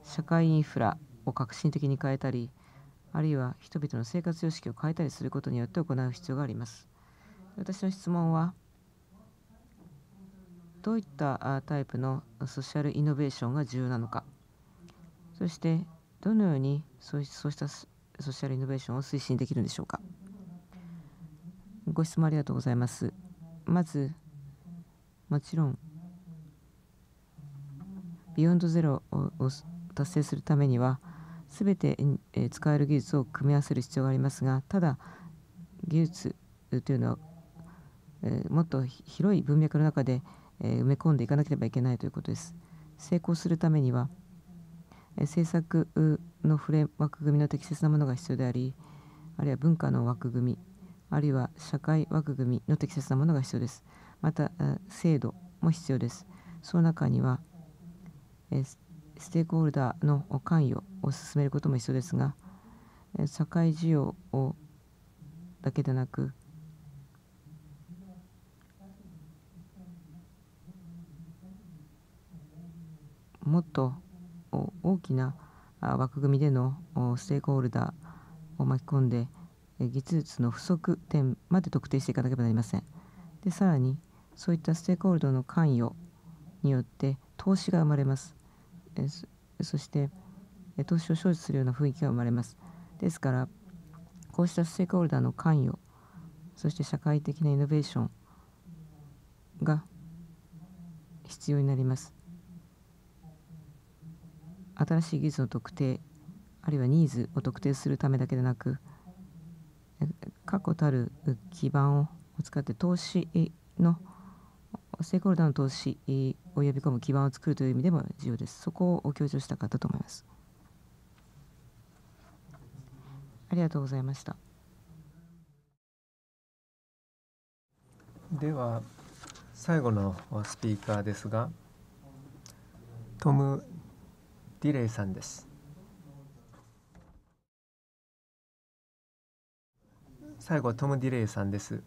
社会インフラを革新的に変えたりあるいは人々の生活様式を変えたりすることによって行う必要があります。私の質問はどういったタイプのソーシャルイノベーションが重要なのか。そしてどのようにそうしたソーシャルイノベーションを推進できるんでしょうか？ご質問ありがとうございますまずもちろんビヨンドゼロを達成するためには全て使える技術を組み合わせる必要がありますがただ技術というのはもっと広い文脈の中で埋め込んでいかなければいけないということです。成功するためには政策のフレーム枠組みの適切なものが必要でありあるいは文化の枠組みあるいは社会枠組みの適切なものが必要です。また制度も必要です。その中にはステークホルダーの関与を進めることも必要ですが社会需要をだけでなくもっと大きな枠組みでのステークホルダーを巻き込んで技術の不足点まで特定していかなければなりません。でさらにそういったステークホルダーの関与によって投資が生まれます。そして投資を承知するような雰囲気が生まれます。ですからこうしたステークホルダーの関与そして社会的なイノベーションが必要になります。新しい技術の特定あるいはニーズを特定するためだけでなく確固たる基盤を使って投資のステークホルダーの投資を呼び込む基盤を作るという意味でも重要です。そこを強調したかったと思います。ありがとうございました。では最後のスピーカーですがトム・ディレイさんです。最後はトム・ディレイさんです。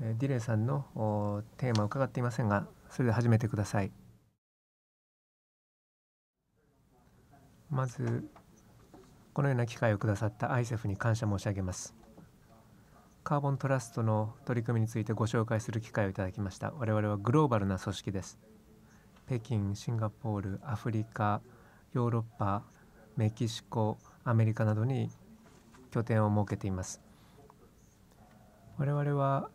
ディレイさんのテーマを伺っていませんが、それで始めてください。まず、このような機会をくださった ISEF に感謝申し上げます。カーボントラストの取り組みについてご紹介する機会をいただきました。我々はグローバルな組織です。北京、シンガポール、アフリカ、ヨーロッパ、メキシコ、アメリカなどに拠点を設けています。我々は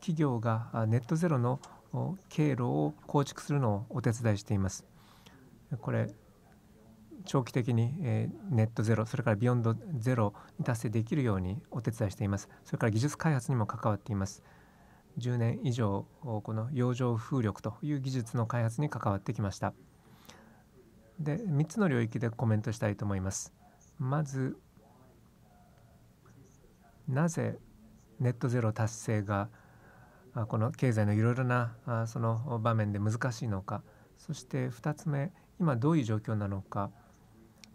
企業がネットゼロの経路を構築するのをお手伝いしています。これ長期的にネットゼロそれからビヨンドゼロに達成できるようにお手伝いしていますそれから技術開発にも関わっています10年以上この洋上風力という技術の開発に関わってきましたで3つの領域でコメントしたいと思います。まずなぜネットゼロ達成がこの経済のいろいろなその場面で難しいのか。そして2つ目今どういう状況なのか。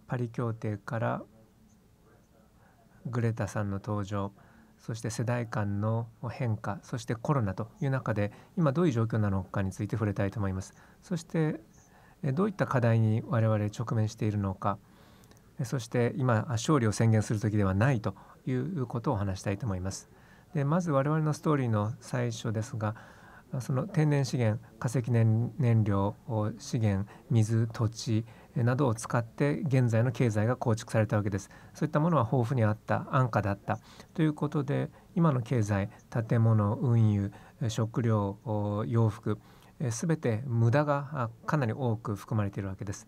パリ協定からグレタさんの登場。そして世代間の変化。そしてコロナという中で今どういう状況なのかについて触れたいと思います。そしてどういった課題に我々直面しているのか。そして今勝利を宣言する時ではないということを話したいと思います。でまず我々のストーリーの最初ですがその天然資源化石燃料資源水土地などを使って現在の経済が構築されたわけです。そういったものは豊富にあった安価だった。ということで今の経済建物運輸食料洋服すべて無駄がかなり多く含まれているわけです。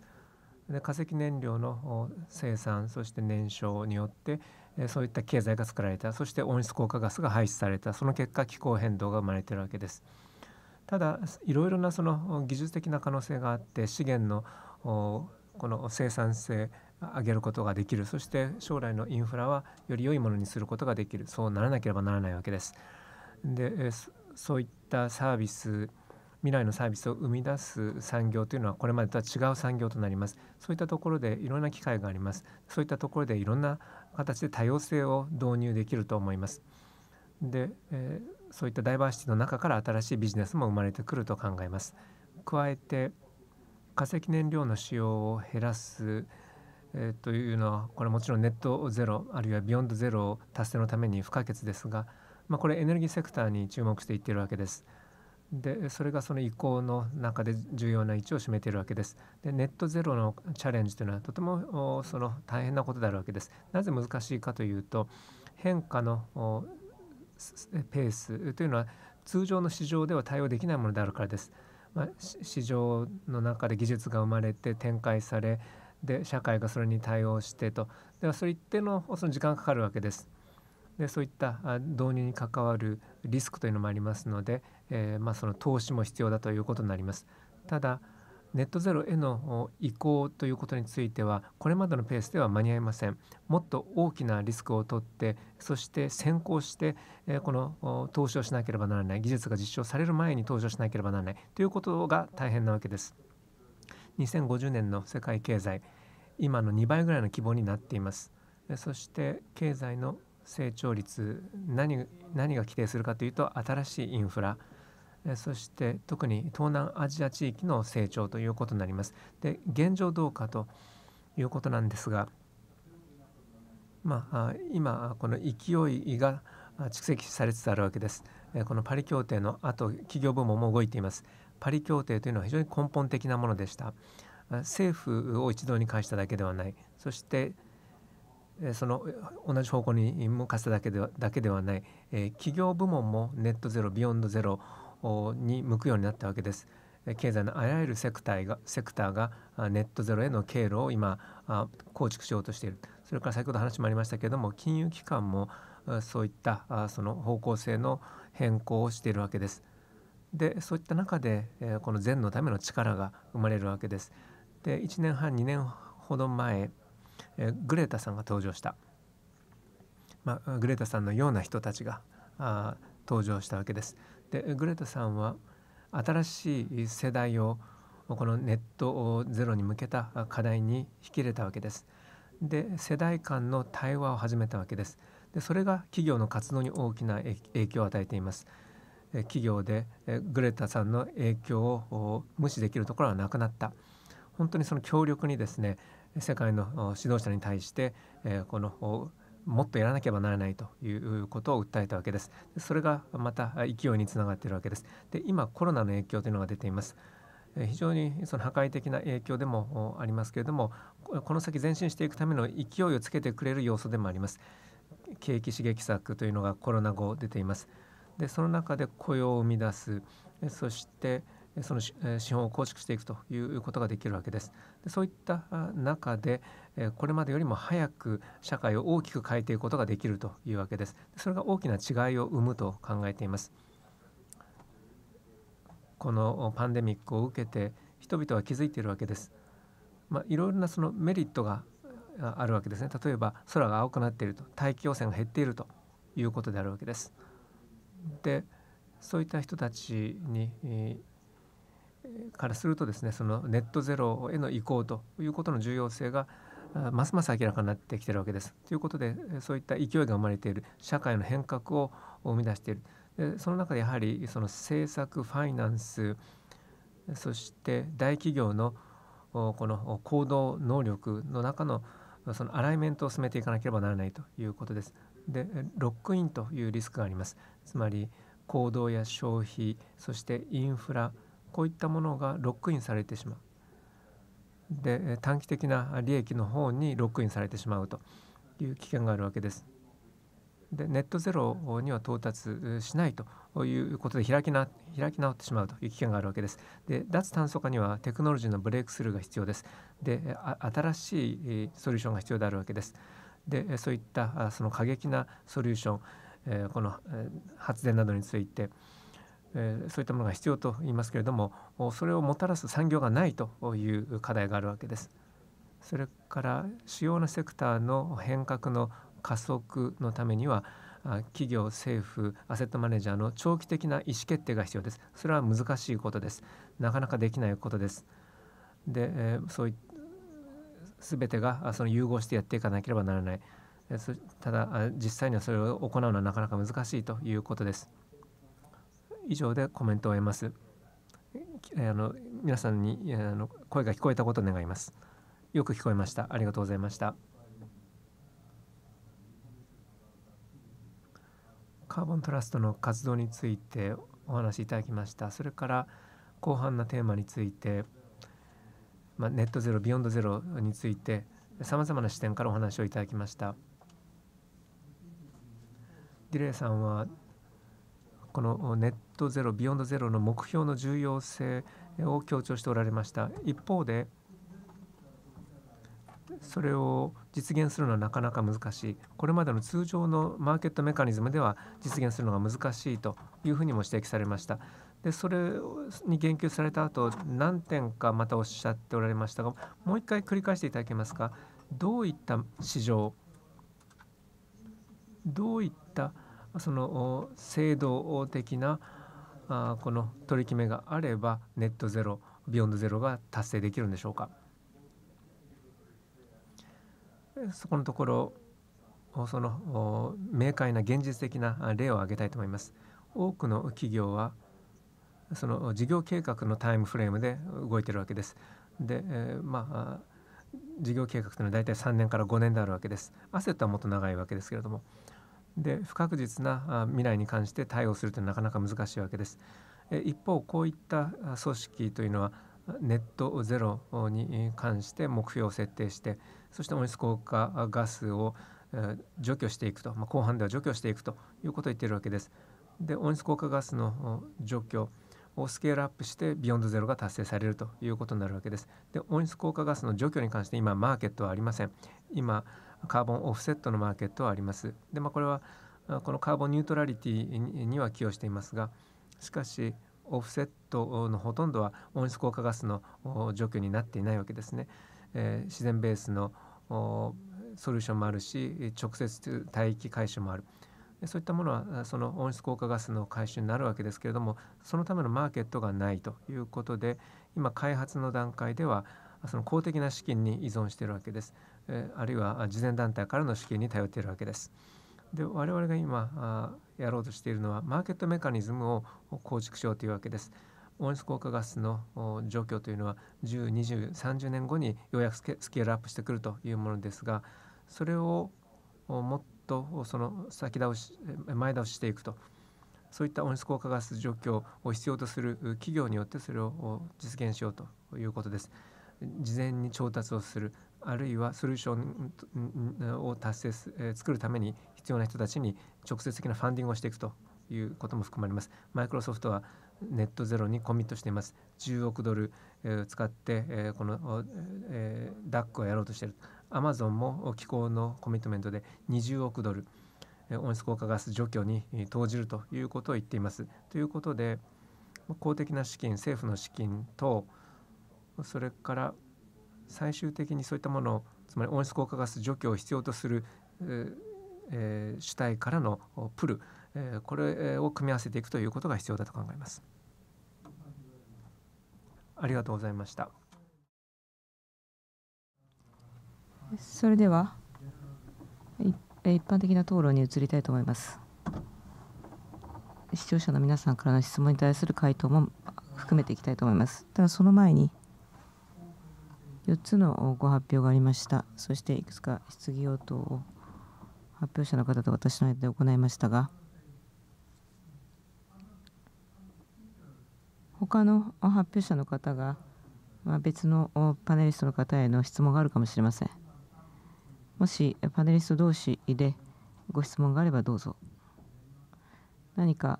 で化石燃料の生産そして燃焼によってそういった経済が作られたそして温室効果ガスが排出されたその結果気候変動が生まれているわけです。ただいろいろなその技術的な可能性があって資源のこの生産性上げることができるそして将来のインフラはより良いものにすることができるそうならなければならないわけです。でそういったサービス未来のサービスを生み出す産業というのはこれまでとは違う産業となります。そういったところでいろんな機会があります。そういったところでいろんな形で多様性を導入できると思います。で、えー、そういったダイバーシティの中から新しいビジネスも生まれてくると考えます。加えて化石燃料の使用を減らす、えー、というのはこれもちろんネットゼロあるいはビヨンドゼロを達成のために不可欠ですが、まあ、これエネルギーセクターに注目していっているわけです。でそれがその移行の中で重要な位置を占めているわけです。でネットゼロのチャレンジというのはとてもその大変なことであるわけです。なぜ難しいかというと変化のペースというのは通常の市場では対応できないものであるからです。まあ、市場の中で技術が生まれて展開されで社会がそれに対応してとではそれ一定のその時間がかかるわけです。でそういった導入に関わるリスクというのもありますので、えー、まあ、その投資も必要だということになります。ただネットゼロへの移行ということについてはこれまでのペースでは間に合いません。もっと大きなリスクを取ってそして先行してこの投資をしなければならない。技術が実証される前に投資をしなければならない。ということが大変なわけです。2050年の世界経済今の2倍ぐらいの規模になっています。そして経済の成長率何何が規定するかというと新しいインフラそして特に東南アジア地域の成長ということになります。で現状どうかということなんですが、まあ、今この勢いが蓄積されつつあるわけです。このパリ協定の後企業部門も動いています。パリ協定というのは非常に根本的なものでした。政府を一堂に会しただけではない。そしてその同じ方向に向かせただけではだけではない、え企業部門もネットゼロビヨンドゼロに向くようになったわけです。経済のあらゆるセクターがセクターがネットゼロへの経路を今構築しようとしているそれから先ほど話もありましたけれども金融機関もそういったその方向性の変更をしているわけです。でそういった中でこの善のための力が生まれるわけです。で1年半2年ほど前えグレータさんが登場した、まあ、グレータさんのような人たちがあ登場したわけです。でグレータさんは新しい世代をこのネットゼロに向けた課題に引き入れたわけです。で世代間の対話を始めたわけです。でそれが企業の活動に大きな影響を与えています。企業でグレタさんの影響を無視できるところはなくなった。本当にその強力にですね世界の指導者に対して、えこのもっとやらなければならないということを訴えたわけです。それがまた勢いにつながっているわけです。で今コロナの影響というのが出ています。非常にその破壊的な影響でもありますけれどもこの先前進していくための勢いをつけてくれる要素でもあります。景気刺激策というのがコロナ後出ています。でその中で雇用を生み出すそしてその資本を構築していくということができるわけです。でそういった中でこれまでよりも早く社会を大きく変えていくことができるというわけです。それが大きな違いを生むと考えています。このパンデミックを受けて人々は気づいているわけです。まあ、いろいろなそのメリットがあるわけですね。例えば空が青くなっていると大気汚染が減っているということであるわけです。でそういった人たちにからするとですねそのネットゼロへの移行ということの重要性がますます明らかになってきているわけです。ということでそういった勢いが生まれている社会の変革を生み出しているでその中でやはりその政策ファイナンスそして大企業のこの行動能力の中のそのアライメントを進めていかなければならないということです。でロックインというリスクがあります。つまり行動や消費そしてインフラこういったものがロックインされてしまう。で短期的な利益の方にロックインされてしまうという危険があるわけです。でネットゼロには到達しないということで開きな開き直ってしまうという危険があるわけです。で脱炭素化にはテクノロジーのブレイクスルーが必要です。で新しいソリューションが必要であるわけです。でそういったその過激なソリューション、えこの発電などについて、えそういったものが必要と言いますけれどもそれをもたらす産業がないという課題があるわけです。それから主要なセクターの変革の加速のためには企業政府アセットマネージャーの長期的な意思決定が必要です。それは難しいことです。なかなかできないことです。で、えー、そうい全てがその融合してやっていかなければならない。ただ実際にはそれを行うのはなかなか難しいということです。以上でコメントを得ます。あの皆さんにあの声が聞こえたことを願います。よく聞こえました。ありがとうございました。カーボントラストの活動についてお話しいただきました。それから後半のテーマについて、まあ、ネットゼロビヨンドゼロについてさまざまな視点からお話をいただきました。ディレイさんはこのネットゼロビヨンドゼロの目標の重要性を強調しておられました。一方でそれを実現するのはなかなか難しい。これまでの通常のマーケットメカニズムでは実現するのが難しいというふうにも指摘されました。でそれに言及された後何点かまたおっしゃっておられましたがもう一回繰り返していただけますか。どういった市場どういったその制度的なあこの取り決めがあればネットゼロビヨンドゼロが達成できるんでしょうか。そこのところその明快な現実的な例を挙げたいと思います。多くの企業はその事業計画のタイムフレームで動いているわけです。で、えー、まあ事業計画というのは大体3年から5年であるわけです。アセットはもっと長いわけですけれども。で不確実な未来に関して対応するというのはなかなか難しいわけです。一方こういった組織というのはネットゼロに関して目標を設定してそして温室効果ガスを除去していくと、ま、後半では除去していくということを言っているわけです。で温室効果ガスの除去をスケールアップしてビヨンドゼロが達成されるということになるわけです。で温室効果ガスの除去に関して今マーケットはありません。今カーボンオフセットのマーケットはあります。でまあこれはこのカーボンニュートラリティには寄与していますがしかしオフセットのほとんどは温室効果ガスの除去になっていないわけですね。えー、自然ベースのソリューションもあるし直接大気回収もあるそういったものはその温室効果ガスの回収になるわけですけれどもそのためのマーケットがないということで今開発の段階ではその公的な資金に依存しているわけです、あるいは慈善団体からの資金に頼っているわけです。で我々が今やろうとしているのはマーケットメカニズムを構築しようというわけです。温室効果ガスの状況というのは10、20、30年後にようやくスケールアップしてくるというものですがそれをもっとその先倒し前倒ししていくとそういった温室効果ガス状況を必要とする企業によってそれを実現しようということです。事前に調達をするあるいはソリューションを達成す作るために必要な人たちに直接的なファンディングをしていくということも含まれます。マイクロソフトはネットゼロにコミットしています。10億ドル、使って、この、えー、DAC をやろうとしている。アマゾンも機構のコミットメントで20億ドル、温室効果ガス除去に投じるということを言っています。ということで公的な資金政府の資金とそれから最終的にそういったものをつまり温室効果ガス除去を必要とする、えー、主体からのプル、えー、これを組み合わせていくということが必要だと考えます。ありがとうございました。それでは一般的な討論に移りたいと思います。視聴者の皆さんからの質問に対する回答も含めていきたいと思います。ただその前に4つのご発表がありました。そしていくつか質疑応答を発表者の方と私の間で行いましたが、他の発表者の方が、ま、別のパネリストの方への質問があるかもしれません。もしパネリスト同士でご質問があればどうぞ何か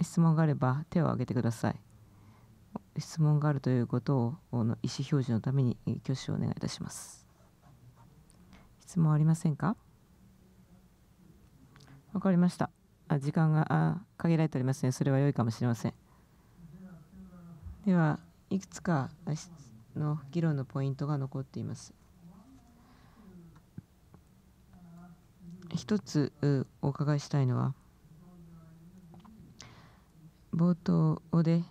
質問があれば手を挙げてください質問があるということをの意思表示のために挙手をお願いいたします。質問ありませんか？わかりました。あ時間が限られておりますね。それは良いかもしれません。ではいくつかの議論のポイントが残っています。一つお伺いしたいのは冒頭で、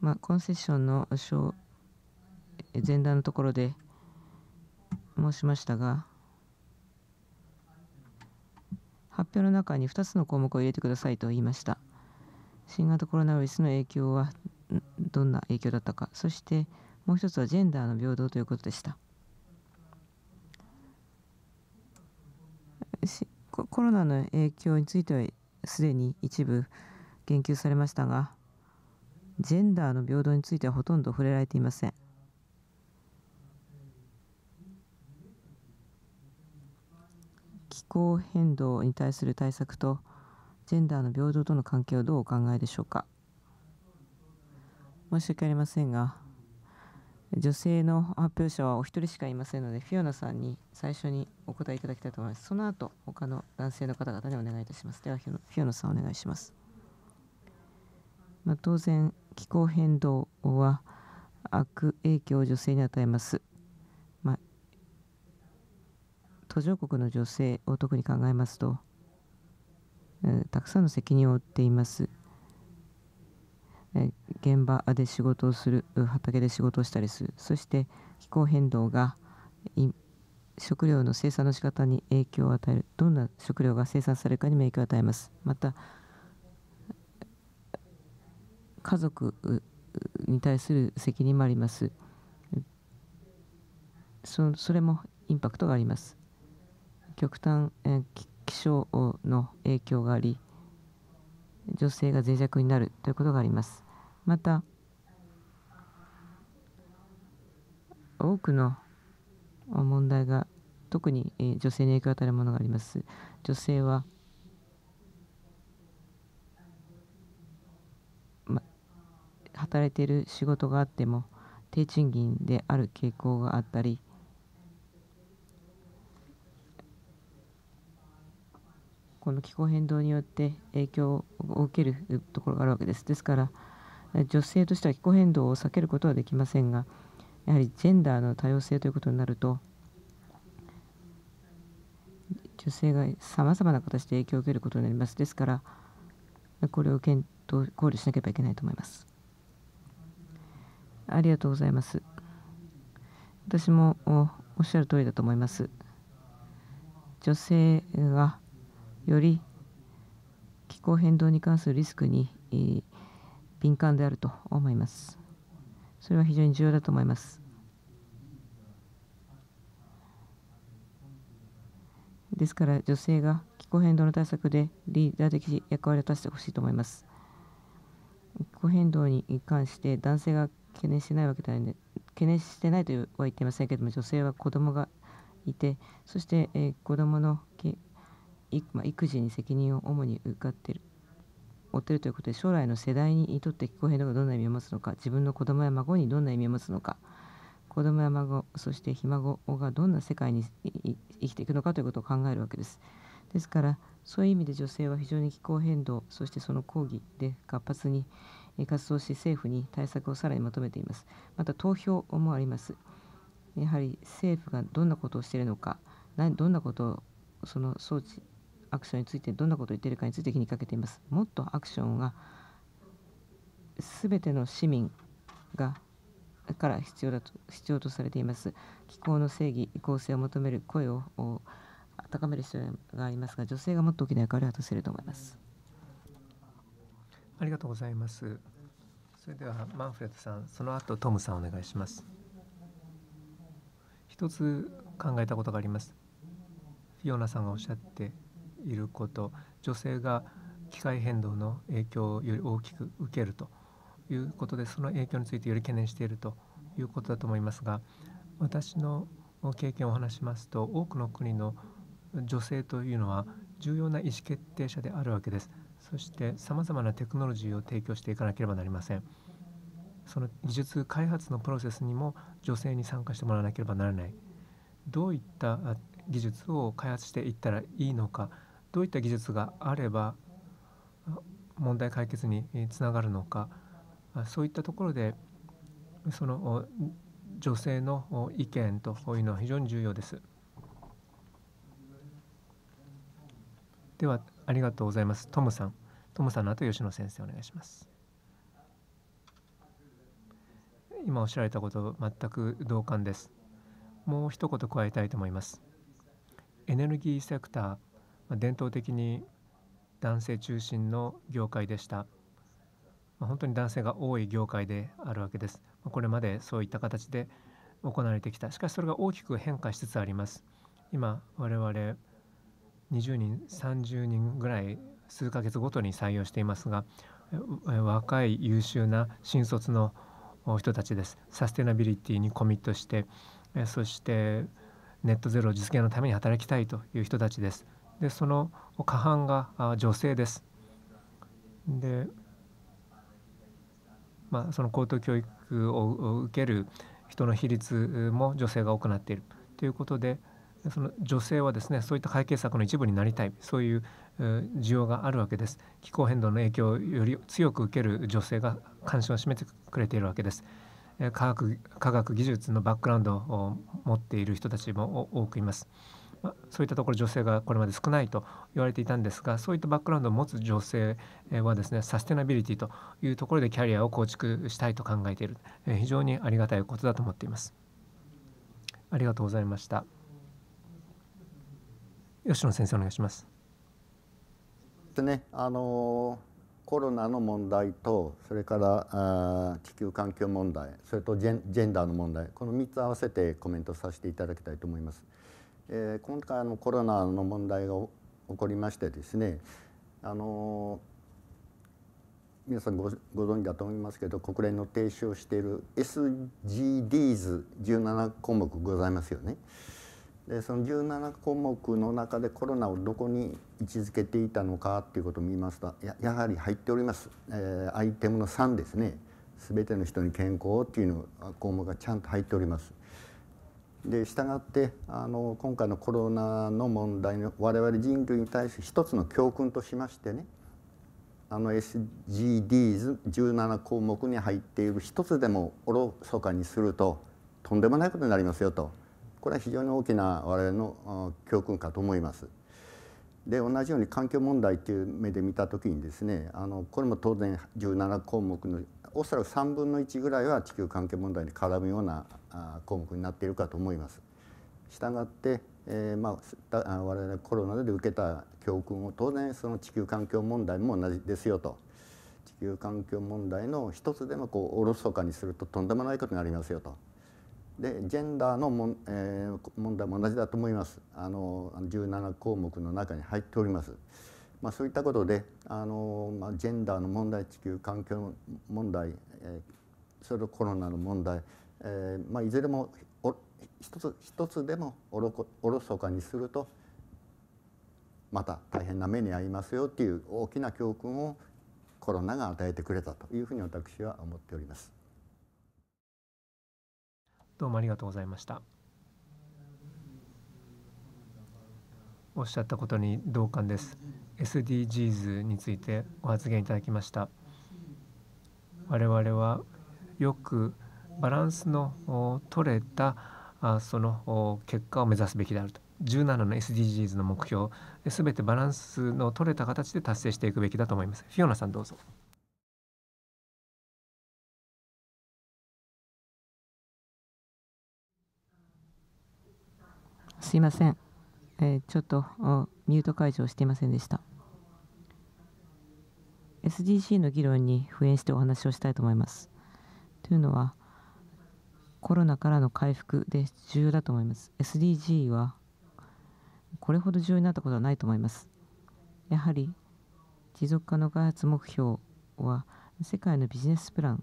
まあ、コンセッションの前段のところで申しましたが発表の中に2つの項目を入れてくださいと言いました。新型コロナウイルスの影響はどんな影響だったかそしてもう一つはジェンダーの平等ということでした。コロナの影響についてはすでに一部言及されましたがジェンダーの平等についてはほとんど触れられていません。気候変動に対する対策とジェンダーの平等との関係をどうお考えでしょうか。申し訳ありませんが女性の発表者はお一人しかいませんのでフィオナさんに最初にお答えいただきたいと思います。その後他の男性の方々にお願いいたします。ではフィオナさんお願いします。まあ、当然気候変動は悪影響を女性に与えます、まあ、途上国の女性を特に考えますと、えー、たくさんの責任を負っています、え、現場で仕事をする畑で仕事をしたりする。そして気候変動が食料の生産の仕方に影響を与える。どんな食料が生産されるかにも影響を与えます。また家族に対する責任もあります。そそれもインパクトがあります。極端、え気象の影響があり女性が脆弱になるということがあります。また多くの問題が特に女性に影響を与えるものがあります。女性は働いている仕事があっても低賃金である傾向があったりこの気候変動によって影響を受けるところがあるわけです。ですから女性としては気候変動を避けることはできませんがやはりジェンダーの多様性ということになると女性がさまざまな形で影響を受けることになります。ですからこれを検討考慮しなければいけないと思います。ありがとうございます。私もおっしゃる通りだと思います。女性がより気候変動に関するリスクに、敏感であると思います。それは非常に重要だと思います。ですから女性が気候変動の対策でリーダー的役割を果たしてほしいと思います。気候変動に関して男性が懸念してないわけではないんで懸念してないとは言っていませんけども女性は子供がいてそして、えー、子供のまあ、育児に責任を主に受かっている負っているということで将来の世代にとって気候変動がどんな意味を持つのか自分の子供や孫にどんな意味を持つのか子供や孫そしてひ孫がどんな世界に生きていくのかということを考えるわけです。ですからそういう意味で女性は非常に気候変動そしてその抗議で活発に活動し政府に対策をさらに求めています。また投票もあります。やはり政府がどんなことをしているのか、どんなことをその装置、アクションについてどんなことを言っているかについて気にかけています。もっとアクションが全ての市民がから必要だと必要とされています。気候の正義、公正を求める声を高める必要がありますが、女性がもっと大きな役割を果たせると思います。ありがとうございます。それではマンフレッドさん、その後トムさんお願いします。一つ考えたことがあります。フィオナさんがおっしゃっていること、女性が機械変動の影響をより大きく受けるということで、その影響についてより懸念しているということだと思いますが、私の経験を話しますと、多くの国の女性というのは重要な意思決定者であるわけですそしてさまざまなテクノロジーを提供していかなければなりませんその技術開発のプロセスにも女性に参加してもらわなければならないどういった技術を開発していったらいいのかどういった技術があれば問題解決につながるのかそういったところでその女性の意見というのは非常に重要です。ではありがとうございます。トムさん、トムさんの後吉野先生お願いします。今おっしゃられたこと全く同感です。もう一言加えたいと思います。エネルギーセクター、伝統的に男性中心の業界でした。本当に男性が多い業界であるわけです。これまでそういった形で行われてきた。しかしそれが大きく変化しつつあります。今我々20人30人ぐらい数ヶ月ごとに採用していますが若い優秀な新卒の人たちです。サステナビリティにコミットしてそしてネットゼロ実現のために働きたいという人たちです。でその過半が女性です。でまあその高等教育を受ける人の比率も女性が多くなっているということでその女性はですねそういった解決策の一部になりたいそういう需要があるわけです。気候変動の影響をより強く受ける女性が関心を示してくれているわけです。科学科学技術のバックグラウンドを持っている人たちも多くいます。そういったところ女性がこれまで少ないと言われていたんですがそういったバックグラウンドを持つ女性はですねサステナビリティというところでキャリアを構築したいと考えている。非常にありがたいことだと思っています。ありがとうございました。吉野先生お願いしますでねあのコロナの問題とそれからあ地球環境問題それとジェンダーの問題この3つ合わせてコメントさせていただきたいと思います。えー、今回のコロナの問題が起こりましてですねあの皆さんごご存知だと思いますけど国連の提唱している SDGs17 項目ございますよね。でその17項目の中でコロナをどこに位置づけていたのかっていうことを見ますとややはり入っております、えー、アイテムの3ですね。全ての人に健康っていうの項目がちゃんと入っております。で従ってあの今回のコロナの問題の我々人類に対して一つの教訓としましてねあの SGDs17 項目に入っている一つでもおろそかにするととんでもないことになりますよと。これは非常に大きな我々の教訓かと思います。で同じように環境問題という目で見た時にですねあのこれも当然17項目のおそらく3分の1ぐらいは地球環境問題に絡むような項目になっているかと思います。したがって、えー、まあ、我々コロナで受けた教訓を当然その地球環境問題も同じですよと地球環境問題の一つでもこうおろそかにするととんでもないことになりますよと。でジェンダーのも、えー、問題も同じだと思いますあの17項目の中に入っております。まあ、そういったことであの、まあ、ジェンダーの問題地球環境問題、えー、それとコロナの問題、えーまあ、いずれもお一つ一つでもおろこおろそかにするとまた大変な目に遭いますよっていう大きな教訓をコロナが与えてくれたというふうに私は思っております。どうもありがとうございました。おっしゃったことに同感です。SDGs についてご発言いただきました。我々はよくバランスの取れたその結果を目指すべきであると。17の SDGs の目標すべてバランスの取れた形で達成していくべきだと思います。フィオナさんどうぞ。すいません、え、ちょっとミュート解除していませんでした。SDG の議論に付縁してお話をしたいと思います。というのはコロナからの回復で重要だと思います。SDG はこれほど重要になったことはないと思います。やはり持続可能開発目標は世界のビジネスプラン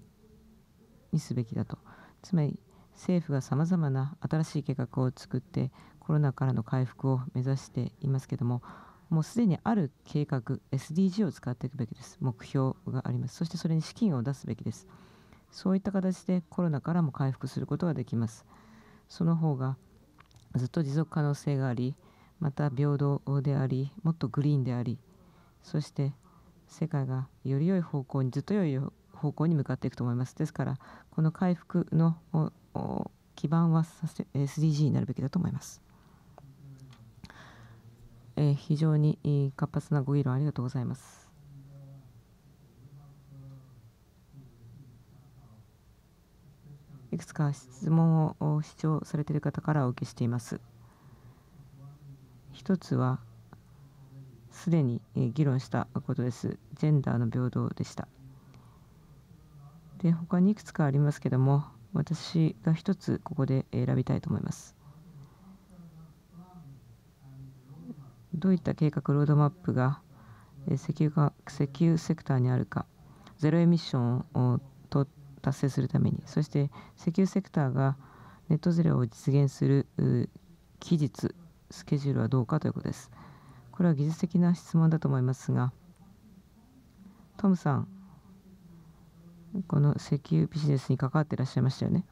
にすべきだと。つまり政府がさまざまな新しい計画を作ってコロナからの回復を目指していますけどももうすでにある計画 SDG を使っていくべきです。目標があります。そしてそれに資金を出すべきです。そういった形でコロナからも回復することができます。その方がずっと持続可能性がありまた平等でありもっとグリーンでありそして世界がより良い方向にずっと良い方向に向かっていくと思います。ですからこの回復の基盤は SDG になるべきだと思います。え、非常に活発なご議論ありがとうございます。いくつか質問を視聴されている方からお受けしています。一つは、すでに議論したことです。ジェンダーの平等でした。で、他にいくつかありますけども、私が一つここで選びたいと思います。どういった計画ロードマップが石油が石油セクターにあるかゼロエミッションをと達成するためにそして石油セクターがネットゼロを実現する期日スケジュールはどうかということですこれは技術的な質問だと思いますがトムさんこの石油ビジネスに関わっていらっしゃいましたよね。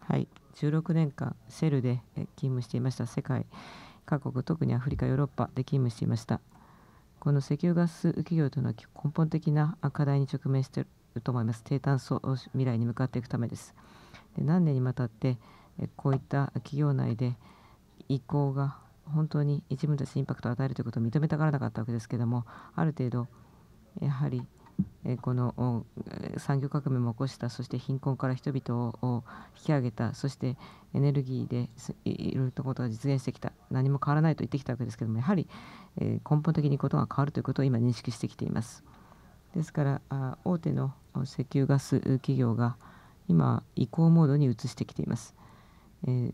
はい。16年間セルで勤務していました。世界各国特にアフリカヨーロッパで勤務していました。この石油ガス企業というのは根本的な課題に直面していると思います。低炭素未来に向かっていくためです。で何年にわたってこういった企業内で移行が本当に自分たちにインパクトを与えるということを認めたがらなかったわけですけどもある程度やはりこの産業革命も起こしたそして貧困から人々を引き上げたそしてエネルギーでいろいろなことが実現してきた何も変わらないと言ってきたわけですけどもやはり根本的にことが変わるということを今認識してきています。ですから大手の石油ガス企業が今移行モードに移してきています。え、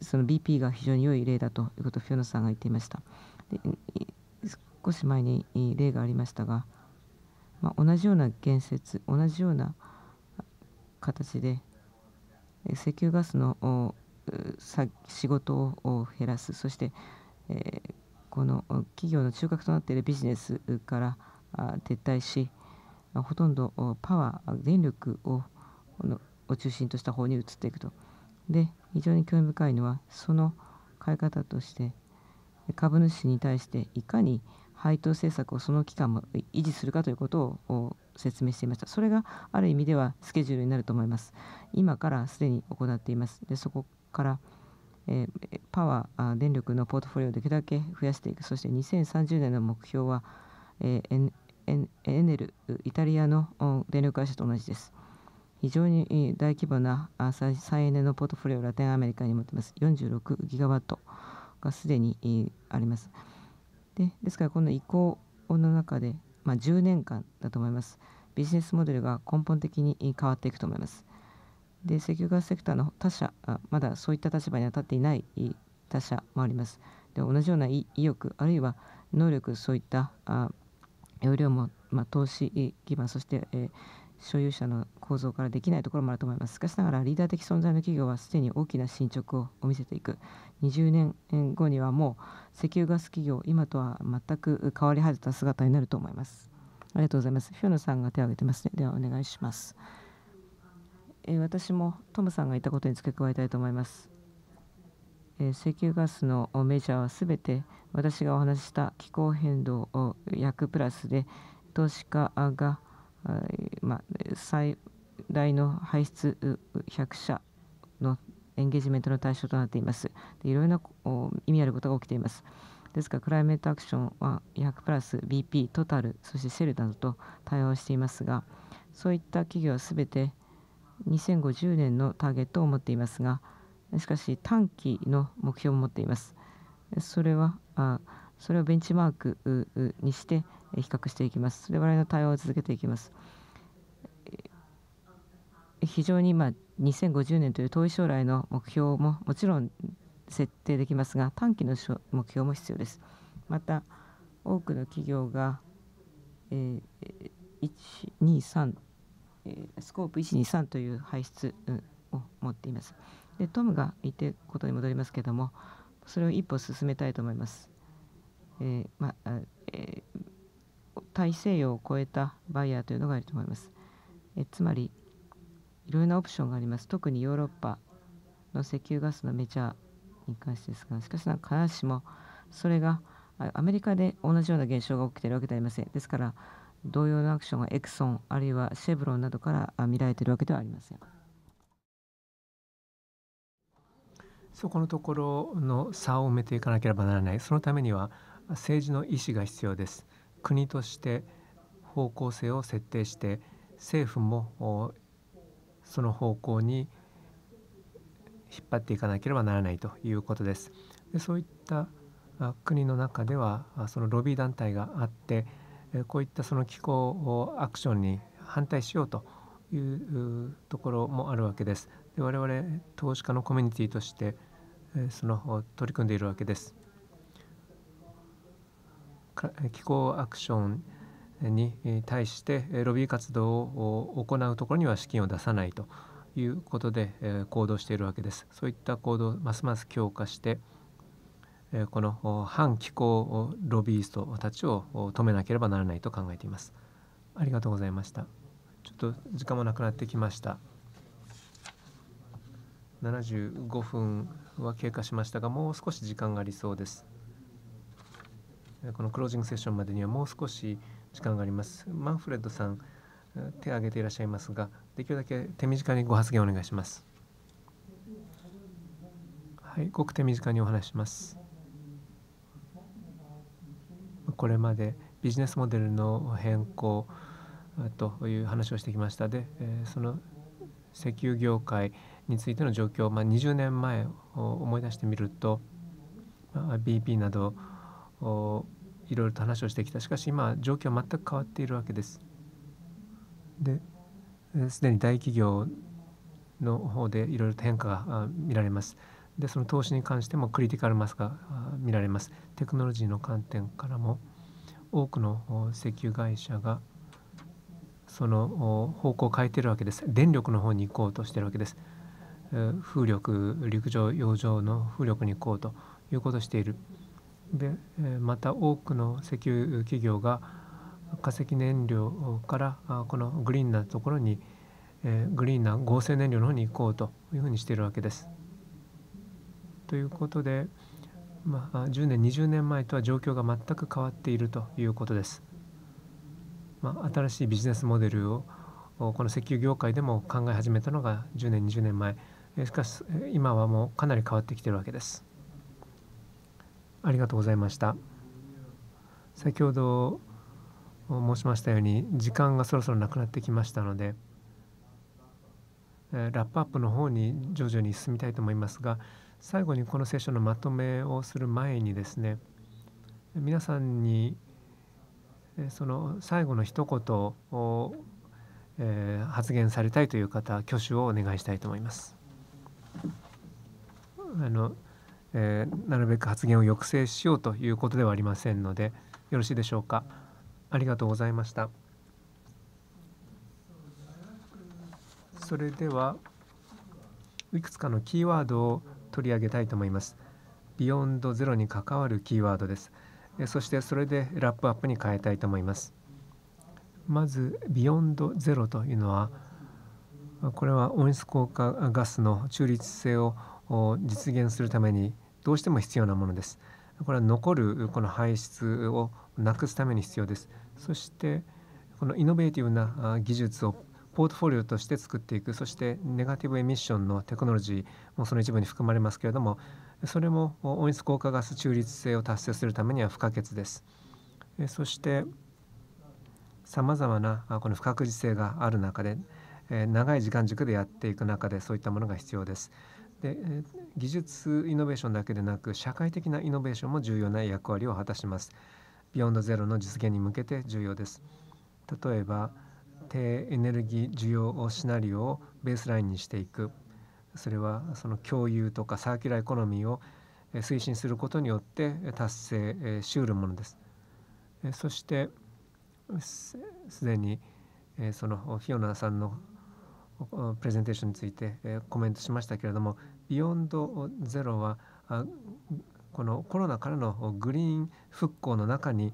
その BP が非常に良い例だということをフィオナさんが言っていました。で少し前に例がありましたがまあ、同じような建設同じような形で石油ガスの仕事を減らすそして、え、この企業の中核となっているビジネスから撤退しほとんどパワー電力をを中心とした方に移っていくと。で非常に興味深いのはその変え方として株主に対していかに配当政策をその期間も維持するかということを説明していました。それがある意味ではスケジュールになると思います。今からすでに行っています。でそこから、えー、パワー電力のポートフォリオをできるだけ増やしていく。そして2030年の目標は、えー、エネルイタリアの電力会社と同じです。非常に大規模な再エネのポートフォリオをラテンアメリカに持っています。46ギガワットがすでにあります。でですからこの移行の中で、まあ、10年間だと思います。ビジネスモデルが根本的に変わっていくと思います。で石油ガスセクターの他社まだそういった立場に当たっていない他社もあります。で同じような意欲あるいは能力そういったあ容量も、まあ、投資基盤そして、えー、所有者の構造からできないところもあると思います。しかしながらリーダー的存在の企業はすでに大きな進捗を見せていく。20年後にはもう石油ガス企業、今とは全く変わり果てた姿になると思います。ありがとうございます。フィオナさんが手を挙げてますね。ではお願いします。え私もトムさんが言ったことに付け加えたいと思います。え石油ガスのメジャーはすべて私がお話しした気候変動を役プラスで投資家がまあ、大の排出100社のエンゲージメントの対象となっています。でいろいろな意味あることが起きています。ですから、クライメートアクションは100プラス BP、トタル、そしてセルなどと対応していますが、そういった企業はすべて2050年のターゲットを持っていますが、しかし短期の目標を持っています。それは、あそれをベンチマークにして比較していきます。我々の対応を続けていきます。非常に今2050年という遠い将来の目標ももちろん設定できますが短期の目標も必要です。また多くの企業が、えー、123、えー、スコープ123という排出を持っています。でトムが言ってことに戻りますけどもそれを一歩進めたいと思います。えーまあえー、大西洋を超えたバイヤーというのがいると思います。えつまりいろいろなオプションがあります。特にヨーロッパの石油ガスのメジャーに関してですがしかしなか必ずしもそれがアメリカで同じような現象が起きているわけではありません。ですから同様のアクションがエクソンあるいはシェブロンなどから見られているわけではありません。そこのところの差を埋めていかなければならないそのためには政治の意思が必要です国として方向性を設定して政府もその方向に引っ張っていかなければならないということですでそういった国の中ではそのロビー団体があってこういったその気候アクションに反対しようというところもあるわけです。で我々投資家のコミュニティとしてその取り組んでいるわけです。気候アクションに対してロビー活動を行うところには資金を出さないということで行動しているわけです。そういった行動をますます強化してこの反気候ロビーストたちを止めなければならないと考えています。ありがとうございました。ちょっと時間もなくなってきました。75分は経過しましたが、もう少し時間がありそうです。このクロージングセッションまでにはもう少し時間があります。マンフレッドさん、手を挙げていらっしゃいますが、できるだけ手短にご発言お願いします。はい、ごく手短にお話します。これまでビジネスモデルの変更という話をしてきましたで、その石油業界についての状況、まあ、20年前を思い出してみると、BP などいろいろと話をしてきた。しかし今状況は全く変わっているわけです。ですでに大企業の方でいろいろと変化が見られます。でその投資に関してもクリティカルマスが見られます。テクノロジーの観点からも多くの石油会社がその方向を変えているわけです。電力の方に行こうとしているわけです。風力陸上洋上の風力に行こうということをしている。でまた多くの石油企業が化石燃料からこのグリーンなところにグリーンな合成燃料の方に行こうというふうにしているわけです。ということで、まあ、10年20年前とは状況が全く変わっているということです。まあ、新しいビジネスモデルをこの石油業界でも考え始めたのが10年20年前しかし今はもうかなり変わってきてるわけです。ありがとうございました。先ほど申しましたように時間がそろそろなくなってきましたのでラップアップの方に徐々に進みたいと思いますが最後にこのセッションのまとめをする前にですね皆さんにその最後の一言を、発言されたいという方挙手をお願いしたいと思います。あのえー、なるべく発言を抑制しようということではありませんのでよろしいでしょうか。ありがとうございました。それではいくつかのキーワードを取り上げたいと思います。ビヨンドゼロに関わるキーワードです。そしてそれでラップアップに変えたいと思います。まずビヨンドゼロというのはこれは温室効果ガスの中立性を実現するためにどうしても必要なものです。これは残るこの排出をなくすために必要です。そしてこのイノベーティブな技術をポートフォリオとして作っていくそしてネガティブエミッションのテクノロジーもその一部に含まれますけれどもそれも温室効果ガス中立性を達成するためには不可欠です。そしてさまざまなこの不確実性がある中で長い時間軸でやっていく中でそういったものが必要です。で技術イノベーションだけでなく社会的なイノベーションも重要な役割を果たします。ビヨンドゼロの実現に向けて重要です。例えば低エネルギー需要シナリオをベースラインにしていくそれはその共有とかサーキュラーエコノミーを推進することによって達成しうるものです。そしてすでにそのフィオナさんのプレゼンテーションについて、コメントしましたけれども Beyond Zero はこのコロナからのグリーン復興の中に、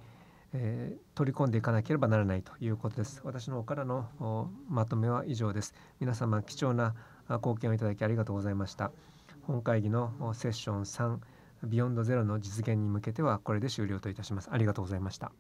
え取り込んでいかなければならないということです。私の方からのまとめは以上です。皆様貴重な貢献をいただきありがとうございました。本会議のセッション3ビヨンドゼロの実現に向けてはこれで終了といたします。ありがとうございました。